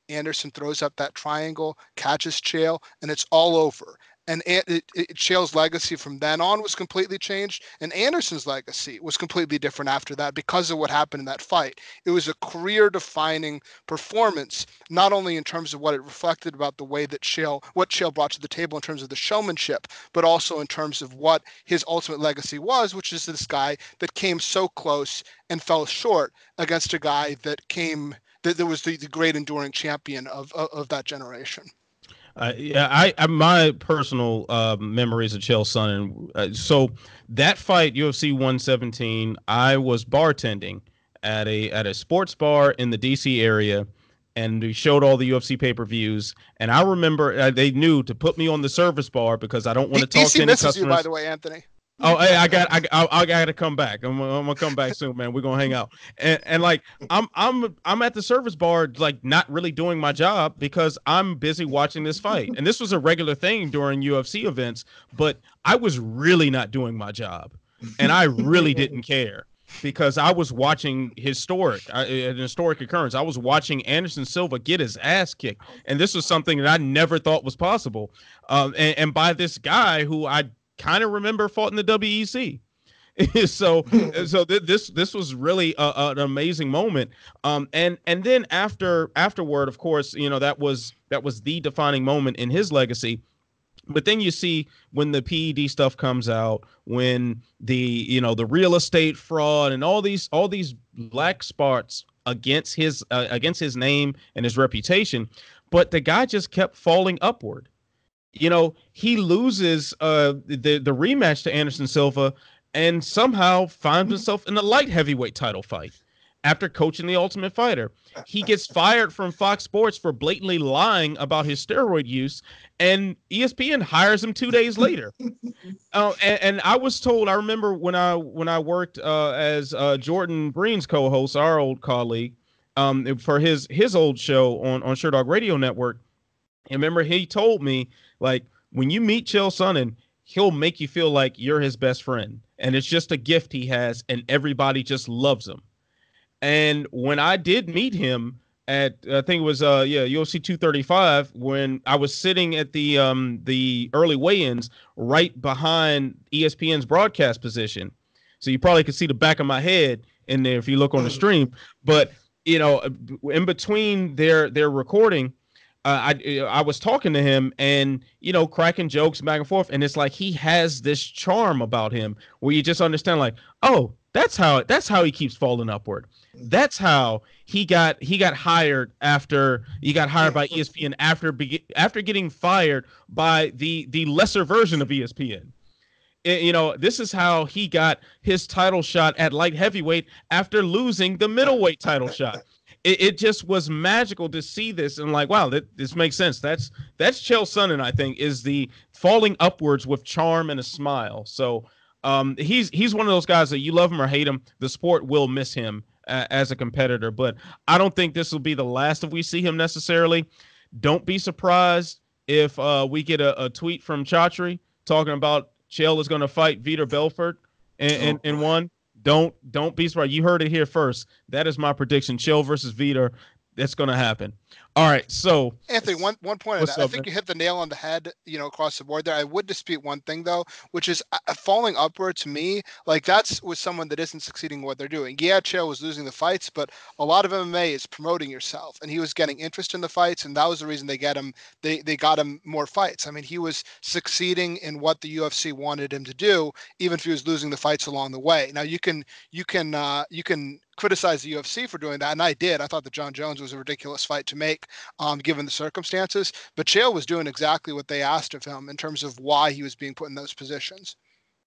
Anderson throws up that triangle, catches Chael, and it's all over. And it, it, legacy from then on was completely changed, and Anderson's legacy was completely different after that because of what happened in that fight. It was a career-defining performance, not only in terms of what it reflected about the way that Chael, what Chael brought to the table in terms of the showmanship, but also in terms of what his ultimate legacy was, which is this guy that came so close and fell short against a guy that came that, that was the, the great enduring champion of, of, of that generation. Uh, yeah, I, I my personal uh, memories of Chael Sonnen. Uh, so that fight, UFC 117, I was bartending at a at a sports bar in the DC area, and we showed all the UFC pay per views. And I remember uh, they knew to put me on the service bar because I don't want to talk DC to any misses customers. you, by the way, Anthony. Oh, hey, I got, I, I, I got to come back. I'm, I'm gonna come back soon, man. We're gonna hang out, and, and like, I'm, I'm, I'm at the service bar, like, not really doing my job because I'm busy watching this fight. And this was a regular thing during UFC events, but I was really not doing my job, and I really didn't care. because I was watching historic, an historic occurrence. I was watching Anderson Silva get his ass kicked, and this was something that I never thought was possible. Um, and, and by this guy who I kind of remember fought in the WEC. [laughs] so so th- this this was really a, a, an amazing moment um and and then after afterward of course you know that was that was the defining moment in his legacy but then you see when the PED stuff comes out, when the you know the real estate fraud and all these all these black spots against his uh, against his name and his reputation, but the guy just kept falling upward. You know, he loses uh, the the rematch to Anderson Silva and somehow finds himself in the light heavyweight title fight after coaching the Ultimate Fighter. He gets [laughs] fired from Fox Sports for blatantly lying about his steroid use, and ESPN hires him two days later. uh, [laughs] and, and, I was told, I remember when I when I worked uh, as uh, Jordan Breen's co-host, our old colleague, um, for his his old show on on Sherdog Radio Network. I remember he told me like when you meet Chael Sonnen, he'll make you feel like you're his best friend, and it's just a gift he has, and everybody just loves him. And when I did meet him at I think it was uh yeah UFC 235 when I was sitting at the um the early weigh-ins right behind ESPN's broadcast position. So you probably could see the back of my head in there if you look on the stream. But you know, in between their their recording, uh, I I was talking to him and you know cracking jokes back and forth, and it's like he has this charm about him where you just understand like, oh, that's how that's how he keeps falling upward. That's how he got he got hired after he got hired by ESPN after after getting fired by the the lesser version of ESPN. It, you know, this is how he got his title shot at light heavyweight after losing the middleweight title shot. It, it just was magical to see this and like, wow, that, this makes sense. That's that's Chael Sonnen, I think, is the falling upwards with charm and a smile. So um, he's he's one of those guys that you love him or hate him, the sport will miss him uh, as a competitor. But I don't think this will be the last of we see him necessarily. Don't be surprised if uh, we get a, a, tweet from Chatri talking about Chael is going to fight Vitor Belfort in, in, in, one. Don't don't be surprised. You heard it here first. That is my prediction. Chael versus Vitor. That's going to happen. All right, so Anthony, one one point. That, up, I think man? you hit the nail on the head. You know, across the board there. I would dispute one thing though, which is uh, uh falling upward to me. Like that's with someone that isn't succeeding what they're doing. Yeah, Chael was losing the fights, but a lot of MMA is promoting yourself, and he was getting interest in the fights, and that was the reason they get him. They they got him more fights. I mean, he was succeeding in what the UFC wanted him to do, even if he was losing the fights along the way. Now you can you can uh, you can criticize the UFC for doing that, and I did. I thought that Jon Jones was a ridiculous fight to make, um, given the circumstances. But Chael was doing exactly what they asked of him in terms of why he was being put in those positions.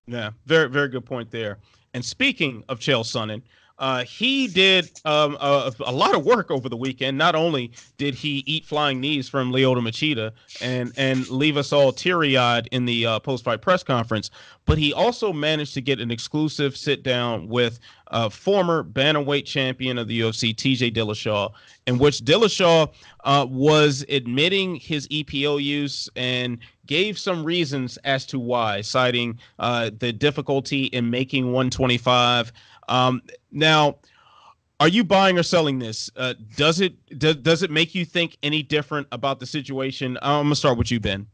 Yeah, very very good point there. And speaking of Chael Sonnen, uh, he did um, a, a, lot of work over the weekend. Not only did he eat flying knees from Lyoto Machida and and leave us all teary eyed in the uh, post fight press conference, but he also managed to get an exclusive sit down with uh, former bantamweight champion of the UFC, TJ Dillashaw, in which Dillashaw uh, was admitting his EPO use and gave some reasons as to why, citing uh, the difficulty in making 125. Um, now, are you buying or selling this? Uh, does it does, does it make you think any different about the situation? I'm gonna start with you, Ben.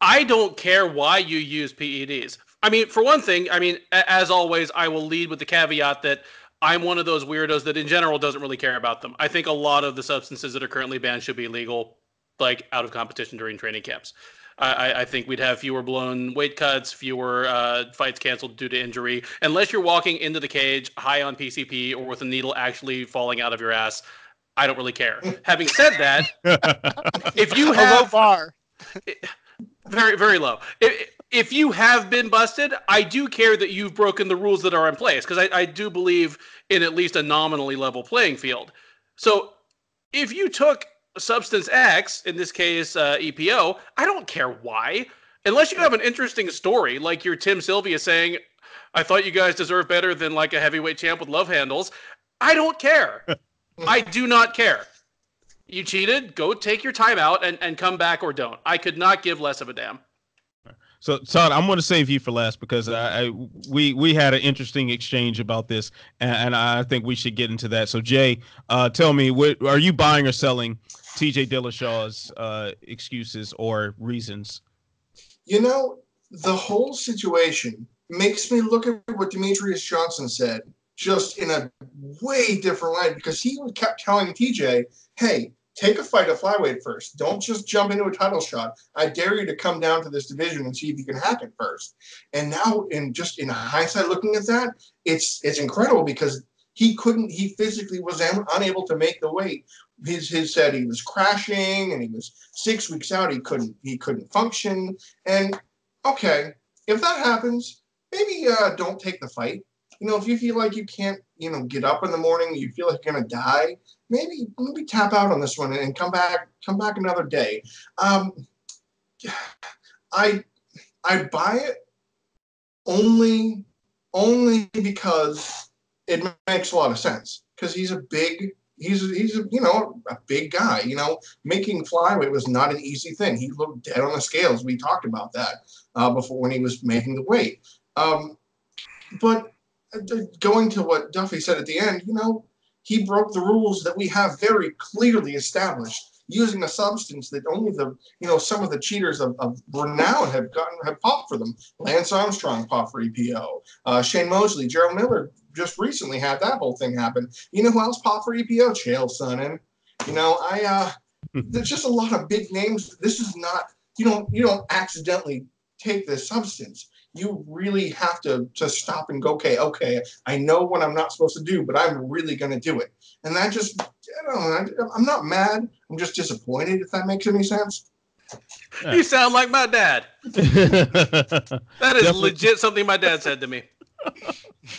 I don't care why you use PEDs. I mean, for one thing, I mean, as always, I will lead with the caveat that I'm one of those weirdos that in general doesn't really care about them. I think a lot of the substances that are currently banned should be legal, like out of competition during training camps. I, I, think we'd have fewer blown weight cuts, fewer uh, fights canceled due to injury, unless you're walking into the cage high on PCP or with a needle actually falling out of your ass. I don't really care. [laughs] Having said that, [laughs] if you have a low bar, very very low. If, if you have been busted, I do care that you've broken the rules that are in place because I, I do believe in at least a nominally level playing field. So if you took substance X, in this case uh, EPO, I don't care why. Unless you have an interesting story, like your Tim Sylvia saying, I thought you guys deserve better than like a heavyweight champ with love handles. I don't care. [laughs] I do not care. You cheated, go take your time out and, and come back or don't. I could not give less of a damn. So Todd, I'm going to save you for last because I, I we we had an interesting exchange about this, and, and, I think we should get into that. So Jay, uh, tell me, what, are you buying or selling T.J. Dillashaw's uh, excuses or reasons? You know, the whole situation makes me look at what Demetrious Johnson said just in a way different light because he kept telling TJ, "Hey, take a fight at flyweight first. Don't just jump into a title shot. I dare you to come down to this division and see if you can hack it first. And now, in just in hindsight, looking at that, it's it's incredible because he couldn't. He physically was unable to make the weight. His his said he was crashing and he was six weeks out. He couldn't he couldn't function. And okay, if that happens, maybe uh, don't take the fight. You know, if you feel like you can't, you know, get up in the morning, you feel like you're gonna die, maybe maybe tap out on this one and come back come back another day. Um, I I buy it only only because it makes a lot of sense because he's a big he's he's you know a big guy you know making flyweight was not an easy thing. He looked dead on the scales. We talked about that uh, before when he was making the weight. Um, but uh, going to what duffy said at the end you know he broke the rules that we have very clearly established using a substance that only the you know some of the cheaters of, of renown have gotten have popped for them. Lance Armstrong popped for EPO. Uh, Shane Mosley, Jarrell Miller just recently had that whole thing happen. You know who else popped for EPO? Chael Sonnen. You know I uh, there's just a lot of big names. This is not you don't you don't accidentally take this substance you really have to to stop and go, okay, okay, I know what I'm not supposed to do, but I'm really going to do it. And that just, I don't know, I'm not mad. I'm just disappointed, if that makes any sense. You sound like my dad. [laughs] that is Definitely. legit something my dad said to me.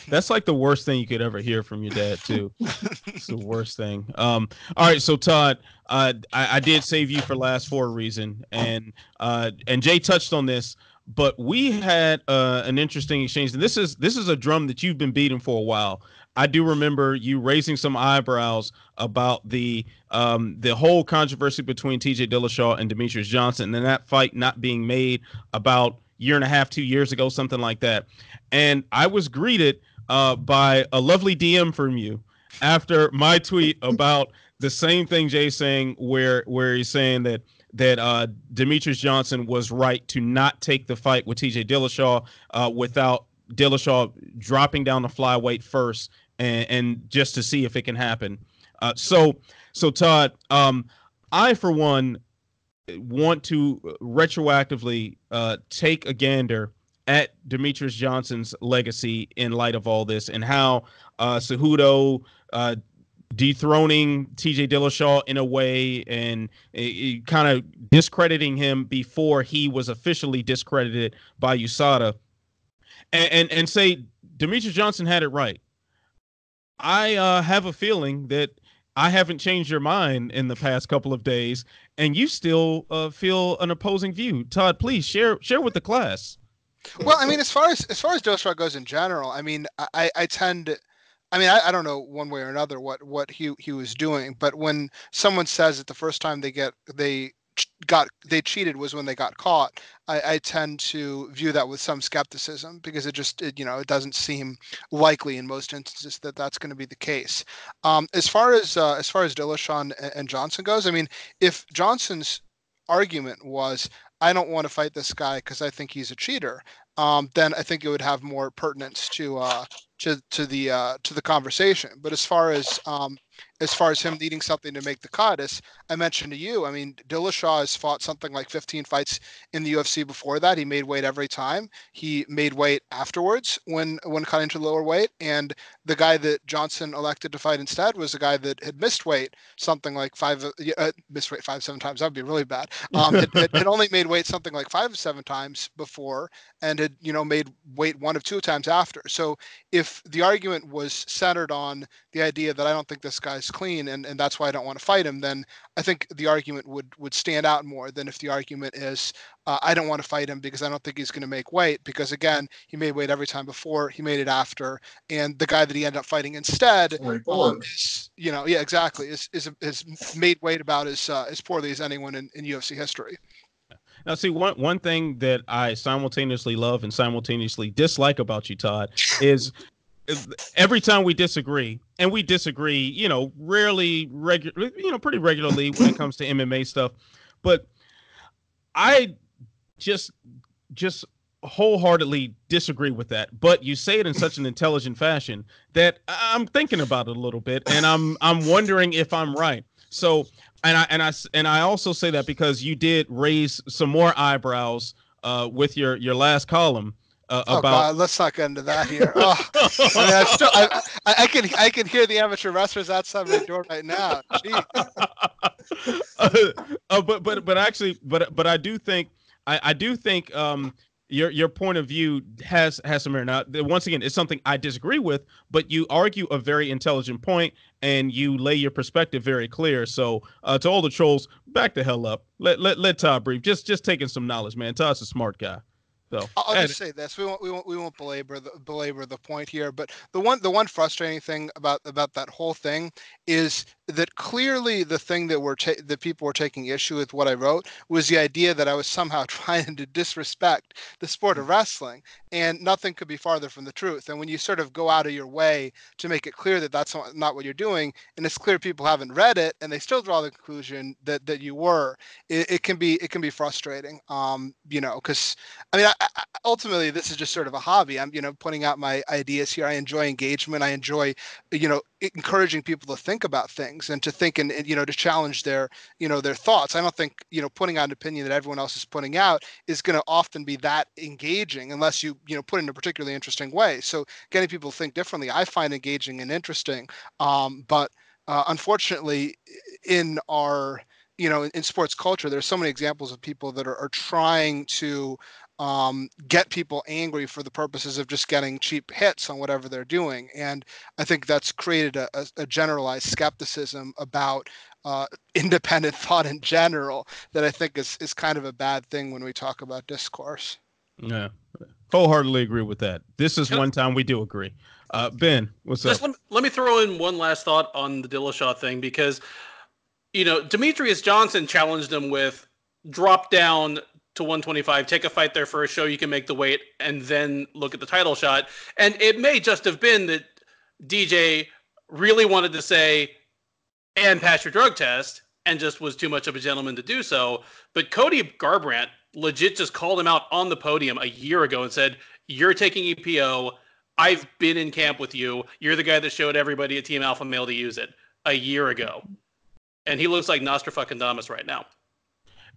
That's like the worst thing you could ever hear from your dad, too. it's the worst thing. Um, all right, so Todd, uh, I, I did save you for last for a reason, and uh, and Jay touched on this but we had uh, an interesting exchange, and this is this is a drum that you've been beating for a while. I do remember you raising some eyebrows about the um, the whole controversy between T.J. Dillashaw and Demetrious Johnson, and that fight not being made about year and a half, two years ago, something like that. And I was greeted uh, by a lovely DM from you after my tweet [laughs] about the same thing Jay saying, where where he's saying that that uh, Demetrious Johnson was right to not take the fight with TJ Dillashaw uh, without Dillashaw dropping down the flyweight first and, and just to see if it can happen. Uh, so, so Todd, um, I for one want to retroactively uh, take a gander at Demetrious Johnson's legacy in light of all this and how uh, Cejudo, uh, dethroning TJ Dillashaw in a way and kind of discrediting him before he was officially discredited by USADA and, and, and say Demetrious Johnson had it right. I uh, have a feeling that I haven't changed your mind in the past couple of days, and you still uh, feel an opposing view. Todd, please share share with the class. Well, I mean, as far as as far as Dillashaw goes in general, I mean, I, I tend I mean, I, I, don't know one way or another what what he he was doing, but when someone says it the first time they get they got they cheated was when they got caught, I, I tend to view that with some skepticism because it just it, you know it doesn't seem likely in most instances that that's going to be the case. Um, as far as uh, as far as Dillashaw and, and Johnson goes, I mean, if Johnson's argument was I don't want to fight this guy because I think he's a cheater, um, then I think it would have more pertinence to uh, to to the uh, to the conversation. But as far as um, as far as him needing something to make the cut, as I mentioned to you, I mean, Dillashaw has fought something like 15 fights in the UFC before that. He made weight every time. He made weight afterwards when when cutting to lower weight. And the guy that Johnson elected to fight instead was a guy that had missed weight something like five uh, uh missed weight five seven times. That'd be really bad. Um, had, had only made weight something like five seven times before, and had you know made weight one of two times after. So if the argument was centered on the idea that I don't think this guy's clean and, and that's why I don't want to fight him, then I think the argument would would stand out more than if the argument is uh, I don't want to fight him because I don't think he's going to make weight because again he made weight every time before he made it after and the guy that he ended up fighting instead um, is you know yeah exactly is is, is made weight about as uh, as poorly as anyone in, in UFC history. Now, see one one thing that I simultaneously love and simultaneously dislike about you, Todd, is every time we disagree, and we disagree, you know, rarely, regular, you know, pretty regularly when it comes to MMA stuff, but I just just wholeheartedly disagree with that but you say it in such an intelligent fashion that i'm thinking about it a little bit and i'm i'm wondering if i'm right. So and i and i and i also say that because you did raise some more eyebrows uh, with your your last column uh, oh, about God, let's not get into that here. Oh, I, mean, I, still, I, I, can I can hear the amateur wrestlers outside my door right now. uh, [laughs] uh, but but but actually, but but I do think I, I do think um, your your point of view has has some merit. Now, once again, it's something I disagree with, but you argue a very intelligent point and you lay your perspective very clear. So, uh, to all the trolls, back the hell up. Let let let Todd brief. Just just taking some knowledge, man. Todd's a smart guy. So I'll just say this: we won't we won't we won't belabor the belabor the point here. But the one the one frustrating thing about about that whole thing is that clearly the thing that we're ta- that people were taking issue with what I wrote was the idea that I was somehow [laughs] trying to disrespect the sport of wrestling, and nothing could be farther from the truth. And when you sort of go out of your way to make it clear that that's not what you're doing, and it's clear people haven't read it and they still draw the conclusion that that you were, it, it can be it can be frustrating. Um, you know, because I mean. I, ultimately this is just sort of a hobby. I'm you know putting out my ideas here. I enjoy engagement. I enjoy you know encouraging people to think about things and to think and, you know to challenge their you know their thoughts. I don't think you know putting out an opinion that everyone else is putting out is going to often be that engaging unless you you know put it in a particularly interesting way. So getting people to think differently i find engaging and interesting. Um, but uh, unfortunately in our you know in, in, sports culture there's so many examples of people that are, are trying to um, get people angry for the purposes of just getting cheap hits on whatever they're doing. And I think that's created a, a, a generalized skepticism about uh, [laughs] independent thought in general that I think is, is kind of a bad thing when we talk about discourse. Yeah, wholeheartedly agree with that. This is one time we do agree. Uh, ben, what's Just up? Let me, let me throw in one last thought on the Dillashaw thing because, you know, Demetrious Johnson challenged him with drop down to 125, take a fight there for a show you can make the weight, and then look at the title shot. And it may just have been that DJ really wanted to say, and pass your drug test, and just was too much of a gentleman to do so. But Cody Garbrandt legit just called him out on the podium a year ago and said, You're taking EPO. I've been in camp with you. You're the guy that showed everybody at Team Alpha Male to use it a year ago. And he looks like Nostradamus right now.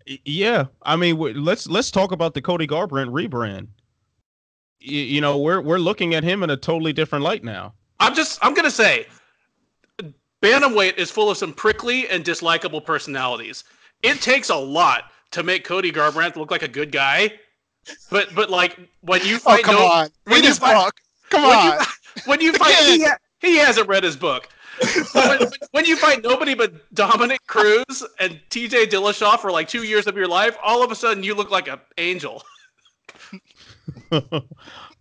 Yeah, I mean, let's let's talk about the Cody Garbrandt rebrand. You, you know, we're we're looking at him in a totally different light now. I'm just I'm gonna say, bantamweight is full of some prickly and dislikable personalities. It takes a lot to make Cody Garbrandt look like a good guy, but but like when you oh, fight, oh come no, on, read his fight, book. Come when on, you, [laughs] when you fight, he, ha- he hasn't read his book when, when, you fight nobody but Dominick Cruz and TJ Dillashaw for like two years of your life, all of a sudden you look like an angel. [laughs]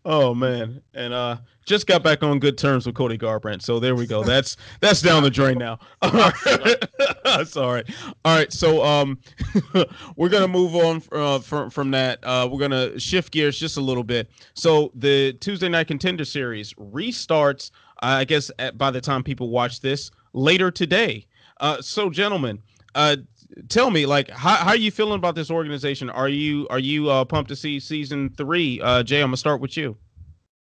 oh man, and uh, just got back on good terms with Cody Garbrandt. So there we go. That's that's down the drain now. [laughs] all right. [laughs] All right. So um, we're gonna move on uh, from from that. Uh, we're gonna shift gears just a little bit. So the Tuesday Night Contender Series restarts I guess at, by the time people watch this later today. Uh, so, gentlemen, uh, tell me, like, how, how are you feeling about this organization? Are you are you uh, pumped to see season three? Uh, Jay, I'm gonna start with you.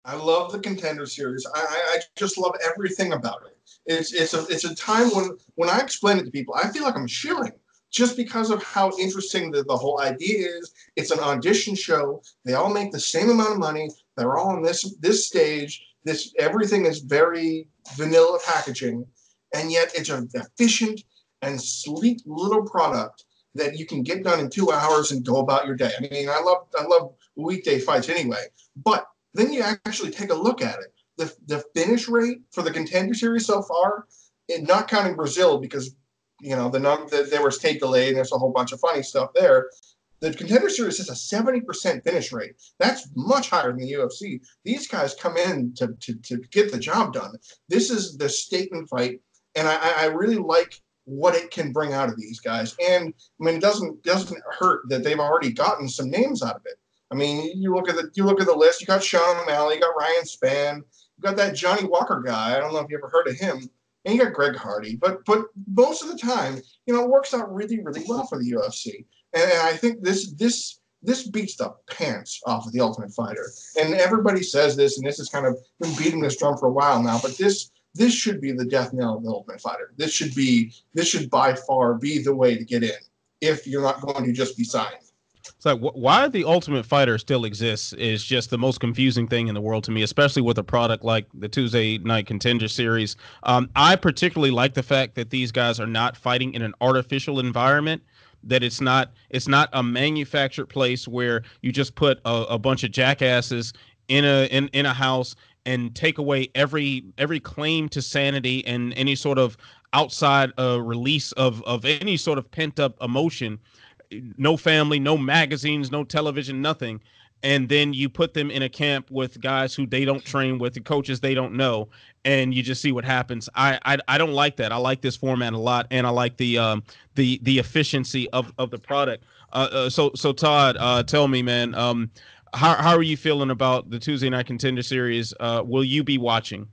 I love the contender series. I, I, I just love everything about it. It's it's a it's a time when when I explain it to people, I feel like I'm shilling just because of how interesting the, the whole idea is. It's an audition show. They all make the same amount of money. They're all on this this stage. This everything is very vanilla packaging, and yet it's an efficient and sleek little product that you can get done in two hours and go about your day. I mean, I love I love weekday fights anyway, but then you actually take a look at it. The the finish rate for the contender series so far, not counting Brazil because you know the, the there was tape delay and there's a whole bunch of funny stuff there. The contender series has a 70% finish rate. That's much higher than the UFC. These guys come in to, to, to get the job done. This is the statement fight. And I, I really like what it can bring out of these guys. And I mean, it doesn't doesn't hurt that they've already gotten some names out of it. I mean, you look at the you look at the list. You got Sean O'Malley, you got Ryan Spann, you got that Johnny Walker guy. I don't know if you ever heard of him. And you got Greg Hardy, but but most of the time, you know, it works out really really well for the UFC. And, and I think this this this beats the pants off of the Ultimate Fighter. And everybody says this, and this has kind of been beating this drum for a while now. But this this should be the death knell of the Ultimate Fighter. This should be this should by far be the way to get in if you're not going to just be signed. It's like wh- why the Ultimate Fighter still exists is just the most confusing thing in the world to me, especially with a product like the Tuesday Night Contender Series. Um, I particularly like the fact that these guys are not fighting in an artificial environment that it's not it's not a manufactured place where you just put a, a bunch of jackasses in a in, in a house and take away every every claim to sanity and any sort of outside uh, release of of any sort of pent up emotion. No family no magazines no television nothing and then you put them in a camp with guys who they don't train with the coaches they don't know and you just see what happens. I, I i don't like that. I like this format a lot and i like the um the the efficiency of of the product. Uh, uh so so todd uh tell me man um how, how are you feeling about the tuesday night contender series? Uh will you be watching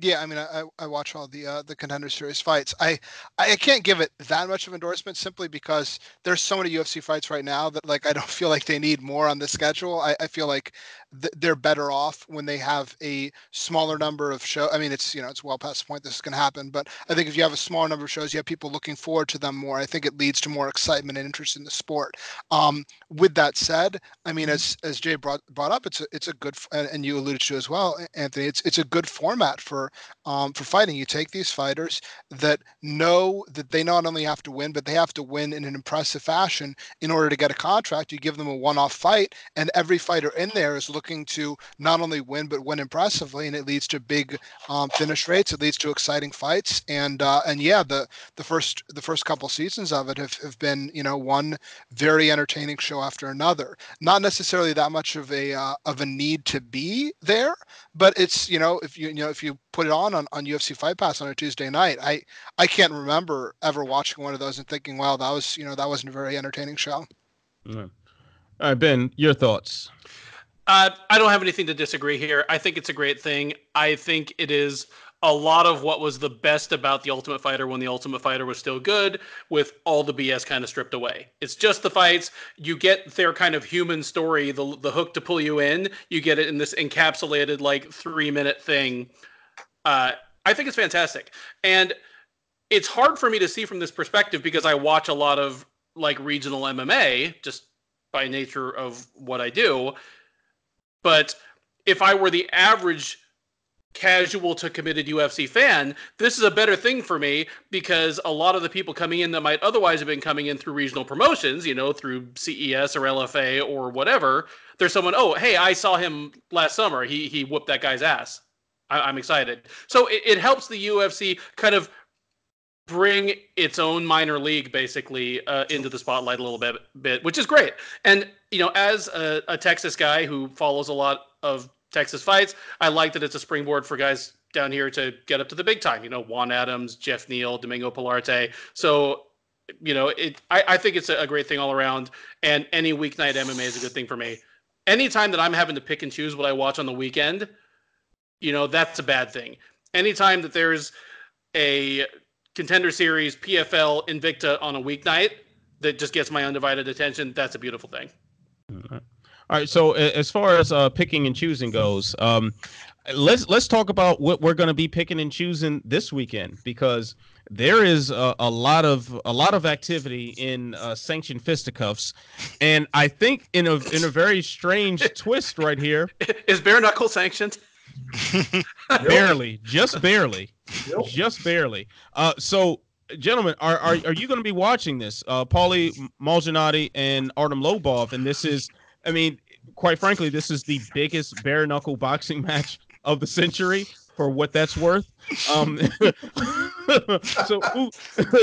Yeah, I mean, I, I watch all the uh, the contender series fights. I I can't give it that much of endorsement simply because there's so many UFC fights right now that like I don't [laughs] feel like they need more on the schedule. I, I feel like th- they're better off when they have a smaller number of show. I mean, it's you know it's well past the point this is going to happen, but I think if you have a smaller number of shows, you have people looking forward to them more. I think it leads to more excitement and interest in the sport. Um, with that said, I mean, as as Jay brought brought up, it's a it's a good and and you alluded to as well, Anthony. It's it's a good format for um, for fighting. You take these fighters that know that they not only have to win, but they have to win in an impressive fashion in order to get a contract. You give them a one-off fight, and every fighter in there is looking to not only win but win impressively, and it leads to big um, finish rates. It leads to exciting fights, and uh, and yeah, the the first the first couple seasons of it have, have been you know one very entertaining show after another. Not necessarily that much of a uh, of a need to be there, but it's you know if you you know if you put it on, on on UFC Fight Pass on a Tuesday night, I I can't remember ever watching one of those and thinking, wow, that was you know that wasn't a very entertaining show. all right ben your thoughts Uh, I don't have anything to disagree here. I think it's a great thing. I think it is a lot of what was the best about the Ultimate Fighter when the Ultimate Fighter was still good, with all the BS kind of stripped away. It's just the fights. You get their kind of human story, the the hook to pull you in. You get it in this encapsulated like three minute thing. Uh, I think it's fantastic, and it's hard for me to see from this perspective because I watch a lot of like regional MMA just by nature of what I do. But if I were the average casual to committed UFC fan, this is a better thing for me because a lot of the people coming in that might otherwise have been coming in through regional promotions, you know, through CES or LFA or whatever, there's someone, oh, hey, I saw him last summer. He he whooped that guy's ass. I, I'm excited. So it, it helps the UFC kind of bring its own minor league basically uh, into the spotlight a little bit, bit, which is great. And you know, as a, a Texas guy who follows a lot of Texas fights, I like that it's a springboard for guys down here to get up to the big time. You know, Juan Adams, Jeff Neal, Domingo Pilarte. So, you know, it. I, I think it's a, a great thing all around. And any weeknight MMA is a good thing for me. Anytime that I'm having to pick and choose what I watch on the weekend, you know, that's a bad thing. Anytime that there's a contender series, PFL, Invicta on a weeknight that just gets my undivided attention, that's a beautiful thing. All right. So as far as uh, picking and choosing goes, um, let's let's talk about what we're going to be picking and choosing this weekend because there is a, a lot of a lot of activity in uh, sanctioned fisticuffs, and I think in a in a very strange [laughs] twist right here, Is bare knuckle sanctioned? [laughs] barely, just barely, Yep. just barely. Uh, so. Gentlemen, are, are are you going to be watching this? Uh, Paulie Malignaggi and Artem Lobov, and this is, I mean, quite frankly, this is the biggest bare knuckle boxing [laughs] match of the century for what that's worth. Um, [laughs] so who,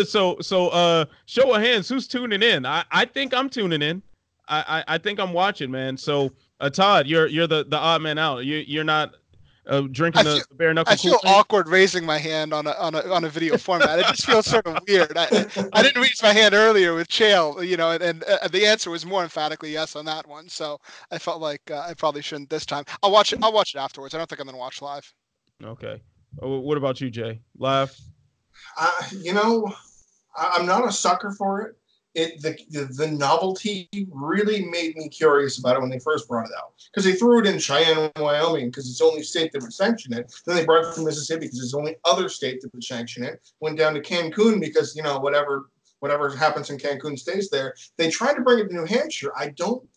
so so uh, show of hands, who's tuning in? I, I think I'm tuning in. I, I, I think I'm watching, man. So uh, Todd, you're you're the, the odd man out. You you're not. Uh, drinking I the feel- the bare knuckle. I feel Kool-Aid? awkward raising my hand on a on a on a video format. It just feels sort of weird. I, I didn't raise my hand earlier with Chael, you know, and, and uh, the answer was more emphatically yes on that one. So I felt like uh, I probably shouldn't this time. I'll watch it. I'll watch it afterwards. I don't think I'm gonna watch live. Okay. Uh, what about you, Jay? Live? Uh, you know, I, I'm not a sucker for it. It the, the the novelty really made me curious about it when they first brought it out because they threw it in Cheyenne, Wyoming, because it's the only state that would sanction it. Then they brought it to Mississippi because it's the only other state that would sanction it. Went down to Cancun because you know whatever whatever happens in Cancun stays there. They tried to bring it to New Hampshire. I don't.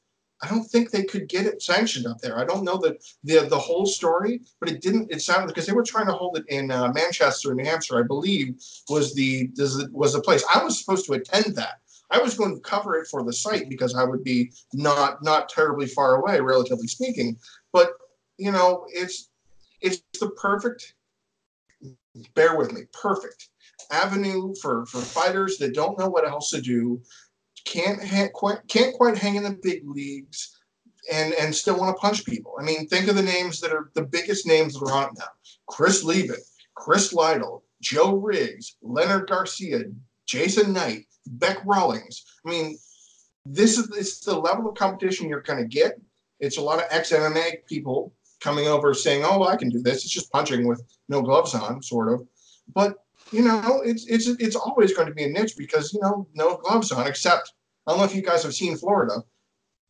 I don't think they could get it sanctioned up there. I don't know the the the whole story, but it didn't. It sounded because they were trying to hold it in uh, Manchester, New Hampshire, I believe, was the was the, was the place. I was supposed to attend that. I was going to cover it for the site because I would be not not terribly far away, relatively speaking. But you know, it's it's the perfect. Bear with me. Perfect avenue for for fighters that don't know what else to do, can't ha- quite can't quite hang in the big leagues, and and still want to punch people. I mean, think of the names that are the biggest names that are on now: Chris Leben, Chris Lytle, Joe Riggs, Leonard Garcia, Jason Knight, Bec Rawlings. I mean, this is the level of competition you're going to get. It's a lot of ex MMA people coming over saying, "Oh, I can do this." It's just punching with no gloves on, sort of. But you know, it's it's it's always going to be a niche because you know no gloves on. Except I don't know if you guys have seen Florida.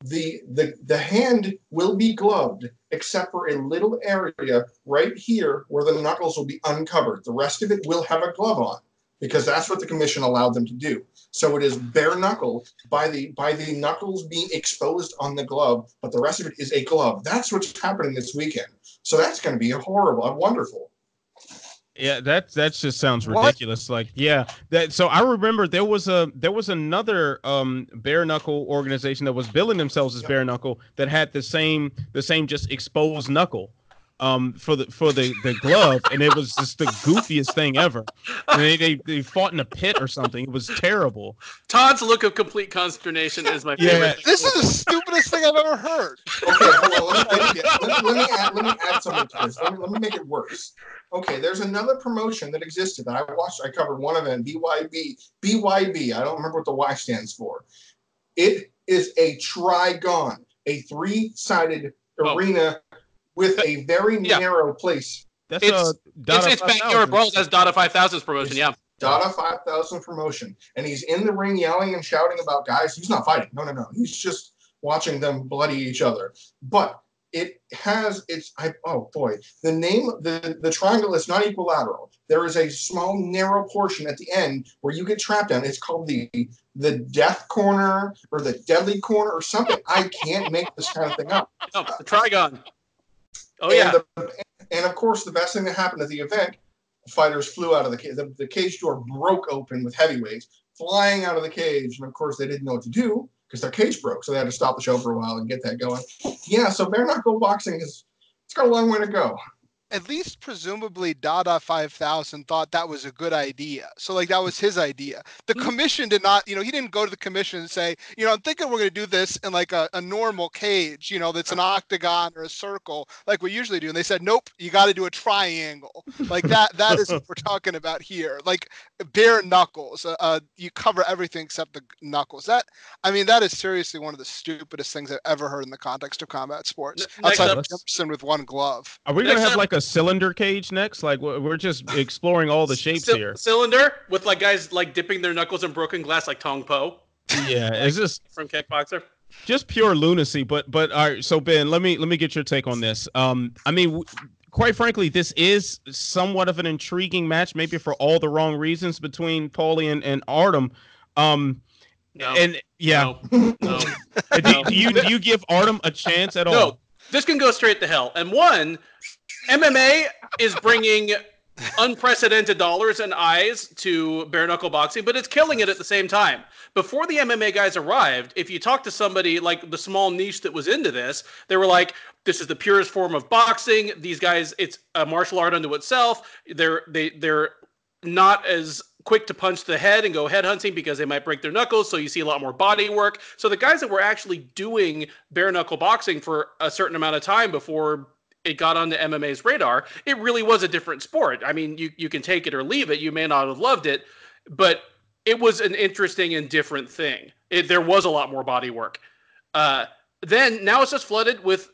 The the the hand will be gloved except for a little area right here where the knuckles will be uncovered. The rest of it will have a glove on because that's what the commission allowed them to do. So it is bare knuckle by the by the knuckles being exposed on the glove, but the rest of it is a glove. That's what's happening this weekend. So that's going to be a horrible, a wonderful. Yeah, that that just sounds What? ridiculous. Like, yeah, that. So I remember there was a there was another um bare knuckle organization that was billing themselves as Yep. bare knuckle that had the same the same just exposed knuckle, um for the for the the glove, and it was just the goofiest thing ever. And they, they they fought in a pit or something. It was terrible. Todd's look of complete consternation is my Yeah. favorite. thing. This is the stupidest thing I've ever heard. Okay, hold on. Let me, let, me, let, me, add, let me add something to this. Let me, let me make it worse. Okay, there's another promotion that existed that I watched. I covered one event, BYB. BYB. I don't remember what the Y stands for. It is a trigon, a three-sided Oh. arena with a very Yeah. narrow place. That's It's- It's, Dada it's 5000. backyard brawls. That's Dada 5000's promotion. Yeah. Dada 5000 promotion. And he's in the ring yelling and shouting about guys. He's not fighting. No, no, no. He's just watching them bloody each other. But it has its I oh boy. The name the, the triangle is not equilateral. There is a small narrow portion at the end where you get trapped down. It's called the the death corner or the deadly corner or something. I can't make this kind of thing up. Oh, the Trigon. Oh and yeah. The, and of course, the best thing that happened at the event, fighters flew out of the cage. The, the cage door broke open with heavyweights flying out of the cage, and of course, they didn't know what to do because their cage broke, so they had to stop the show for a while and get that going. Yeah, so bare knuckle boxing is it's got a long way to go. At least presumably Dada 5000 thought that was a good idea. So like that was his idea. The Hmm. commission did not, you know, he didn't go to the commission and say, you know, I'm thinking we're going to do this in like a, a normal cage, you know, that's an octagon or a circle like we usually do. And they said, nope, you got to do a triangle. Like that, that is what we're talking about here. Like bare knuckles. Uh, uh, you cover everything except the knuckles. That, I mean, that is seriously one of the stupidest things I've ever heard in the context of combat sports. Ne- next Outside up- of Jefferson with one glove. Are we gonna have up- like a cylinder cage next? Like we're just exploring all the [laughs] shapes Cy- here. Cylinder with like guys like dipping their knuckles in broken glass, like Tong Po Yeah, [laughs] it's just from Kickboxer. just pure lunacy. But but all right. So Ben, let me let me get your take on this. Um, I mean. W- Quite frankly, this is somewhat of an intriguing match, maybe for all the wrong reasons between Paulie and, and Artem. Um, No. and yeah, No. No. [laughs] do, do you do you give Artem a chance at all? No, this can go straight to hell. And one, MMA is bringing unprecedented dollars and eyes to bare knuckle boxing, but it's killing it at the same time. Before the MMA guys arrived, if you talk to somebody like the small niche that was into this, they were like, "This is the purest form of boxing. These guys, it's a martial art unto itself. They're they they're not as quick to punch the head and go head hunting because they might break their knuckles. So you see a lot more body work. So the guys that were actually doing bare knuckle boxing for a certain amount of time before it got onto MMA's radar, it really was a different sport. I mean, you you can take it or leave it. You may not have loved it, but it was an interesting and different thing. It, there was a lot more body work. Uh, then now it's just flooded with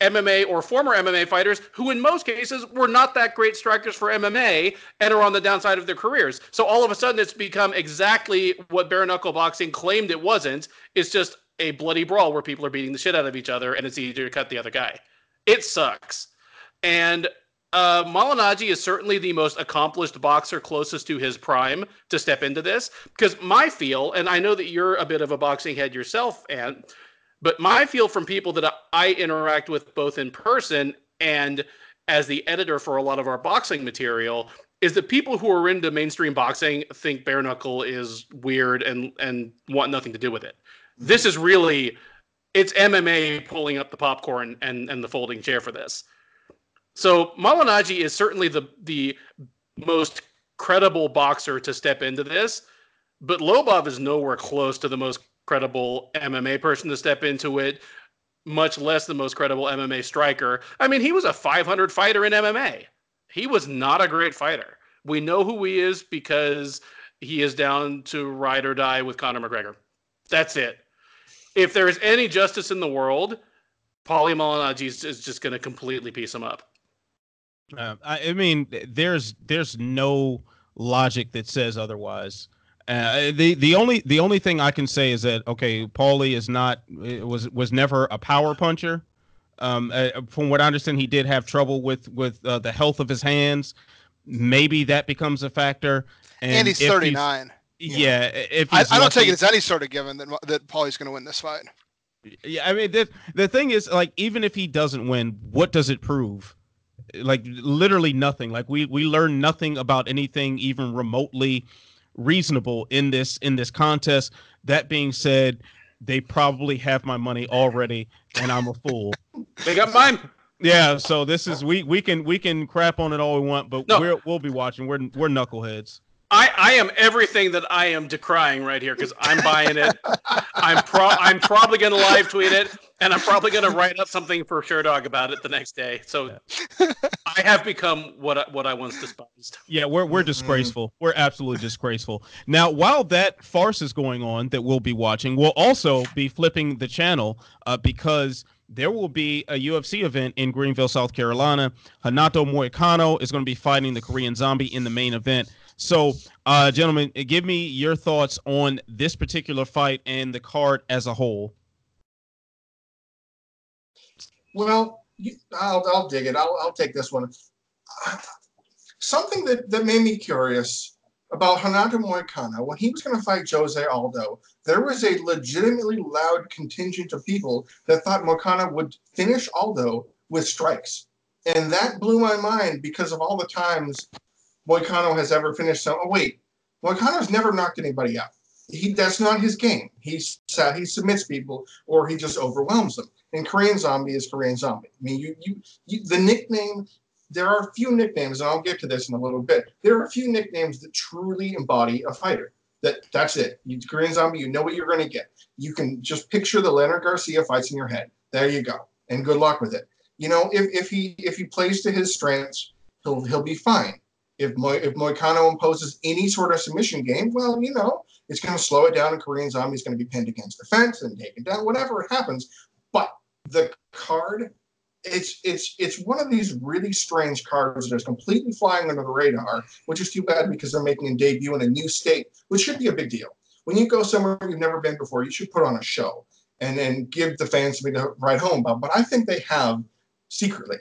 MMA or former MMA fighters who, in most cases, were not that great strikers for MMA and are on the downside of their careers. So all of a sudden, it's become exactly what bare knuckle boxing claimed it wasn't. It's just a bloody brawl where people are beating the shit out of each other and it's easier to cut the other guy. It sucks. And uh, Malignaggi is certainly the most accomplished boxer closest to his prime to step into this. Because my feel, and I know that you're a bit of a boxing head yourself, and but my feel from people that I interact with both in person and as the editor for a lot of our boxing material is that people who are into mainstream boxing think bare knuckle is weird and and want nothing to do with it. This is really it's MMA pulling up the popcorn and and the folding chair for this. So Malignaggi is certainly the the most credible boxer to step into this, but Lobov is nowhere close to the most credible MMA person to step into it, much less the most credible MMA striker. I mean, he was a 500 fighter in MMA. He was not a great fighter. We know who he is because he is down to ride or die with Conor McGregor. That's it. If there is any justice in the world, Paulie Malignaggi is just going to completely piece him up. Uh, I, I mean, there's there's no logic that says otherwise. Uh, the the only the only thing I can say is that okay, Paulie is not was was never a power puncher. Um, uh, from what I understand, he did have trouble with with uh, the health of his hands. Maybe that becomes a factor. And, and he's thirty nine. Yeah, if I, I, don't take it as any sort of given that that Paulie's going to win this fight. Yeah, I mean the the thing is like even if he doesn't win, what does it prove? Like literally nothing. Like we we learn nothing about anything even remotely reasonable in this in this contest. That being said, they probably have my money already, and I'm a fool. [laughs] they got mine. Yeah, so this is we we can we can crap on it all we want, but no. we're we'll be watching. We're we're knuckleheads. I, I am everything that I am decrying right here because I'm buying it. I'm pro I'm probably gonna live tweet it and I'm probably gonna write up something for Sherdog about it the next day. So yeah. I have become what I, what I once despised. Yeah, we're we're mm-hmm. disgraceful. We're absolutely disgraceful. Now, while that farce is going on that we'll be watching, we'll also be flipping the channel uh, because there will be a UFC event in Greenville, South Carolina. Renato Moicano is going to be fighting the Korean Zombie in the main event. So, uh, gentlemen, give me your thoughts on this particular fight and the card as a whole. Well, I'll, I'll dig it. I'll, I'll take this one. Something that, that made me curious about Renato Moicano, when he was going to fight Jose Aldo, there was a legitimately loud contingent of people that thought Moicano would finish Aldo with strikes. And that blew my mind because of all the times Moicano has ever finished. So, oh wait, Moicano's never knocked anybody out. He that's not his game. He's he submits people or he just overwhelms them. And Korean Zombie is Korean Zombie. I mean, you, you, you the nickname. There are a few nicknames, and I'll get to this in a little bit. There are a few nicknames that truly embody a fighter. That that's it. You Korean Zombie, you know what you're going to get. You can just picture the Leonard Garcia fights in your head. There you go, and good luck with it. You know, if, if he if he plays to his strengths, he'll he'll be fine. If Mo, if imposes any sort of submission game, well, you know, it's going to slow it down, and Korean Zombie is going to be pinned against the fence and taken down, whatever happens. But the card, it's it's it's one of these really strange cards that is completely flying under the radar, which is too bad because they're making a debut in a new state, which should be a big deal. When you go somewhere you've never been before, you should put on a show and then give the fans something to write home about. But I think they have secretly.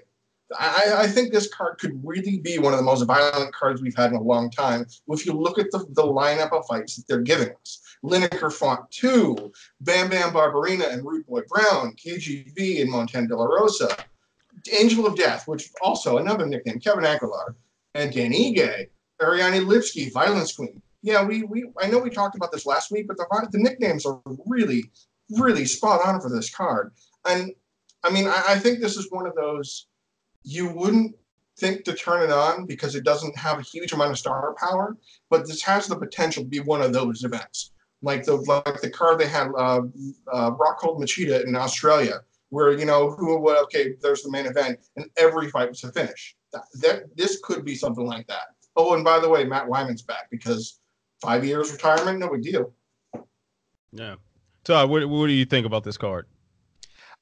I, I, think this card could really be one of the most violent cards we've had in a long time. If you look at the, the lineup of fights that they're giving us, Lineker Font two, Bam Bam Barberena and Rude Boy Brown, KGB and Montana De La Rosa, Angel of Death, which also another nickname, Kevin Aguilar, and Dan Ige, Ariane Lipski, Violence Queen. Yeah, we, we I know we talked about this last week, but the, the nicknames are really, really spot on for this card. And I mean, I, I think this is one of those you wouldn't think to turn it on because it doesn't have a huge amount of star power, but this has the potential to be one of those events. Like the like the card they had uh, uh, Rockhold Machida in Australia, where you know who what okay, there's the main event, and every fight was a finish. That, that this could be something like that. Oh, and by the way, Matt Wiman's back because five years retirement, no big deal. Yeah. Todd, what, what do you think about this card?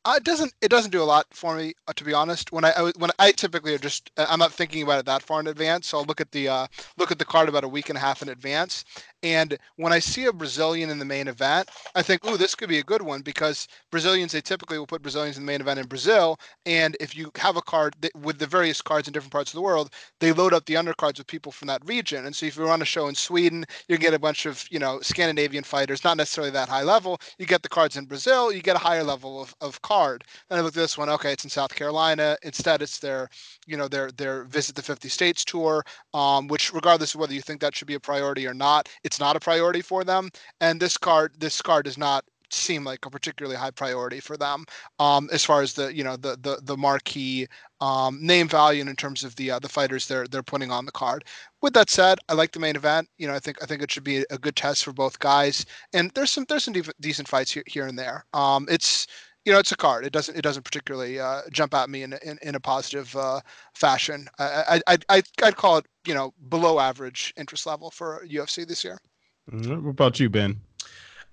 Uh, it doesn't it doesn't do a lot for me uh, to be honest. When I, I when I typically are just I'm not thinking about it that far in advance, so I'll look at the uh, look at the card about a week and a half in advance. And when I see a Brazilian in the main event, I think, "Ooh, this could be a good one," because Brazilians they typically will put Brazilians in the main event in Brazil. And if you have a card that, with the various cards in different parts of the world, they load up the undercards with people from that region. And so if you're on a show in Sweden, you get a bunch of you know Scandinavian fighters, not necessarily that high level. You get the cards in Brazil, you get a higher level of, of card. Then I look at this one. Okay, it's in South Carolina. Instead, it's their you know their their visit the 50 states tour, um, which regardless of whether you think that should be a priority or not, it's not a priority for them. And this card this card does not seem like a particularly high priority for them um, as far as the you know the the the marquee um, name value and in terms of the uh, the fighters they're they're putting on the card. With that said, I like the main event. You know, I think I think it should be a good test for both guys. And there's some there's some decent fights here, here and there. Um, it's you know, it's a card. It doesn't it doesn't particularly uh, jump at me in in, in a positive uh, fashion. I, I I I'd call it you know below average interest level for UFC this year. Mm-hmm. What about you, Ben?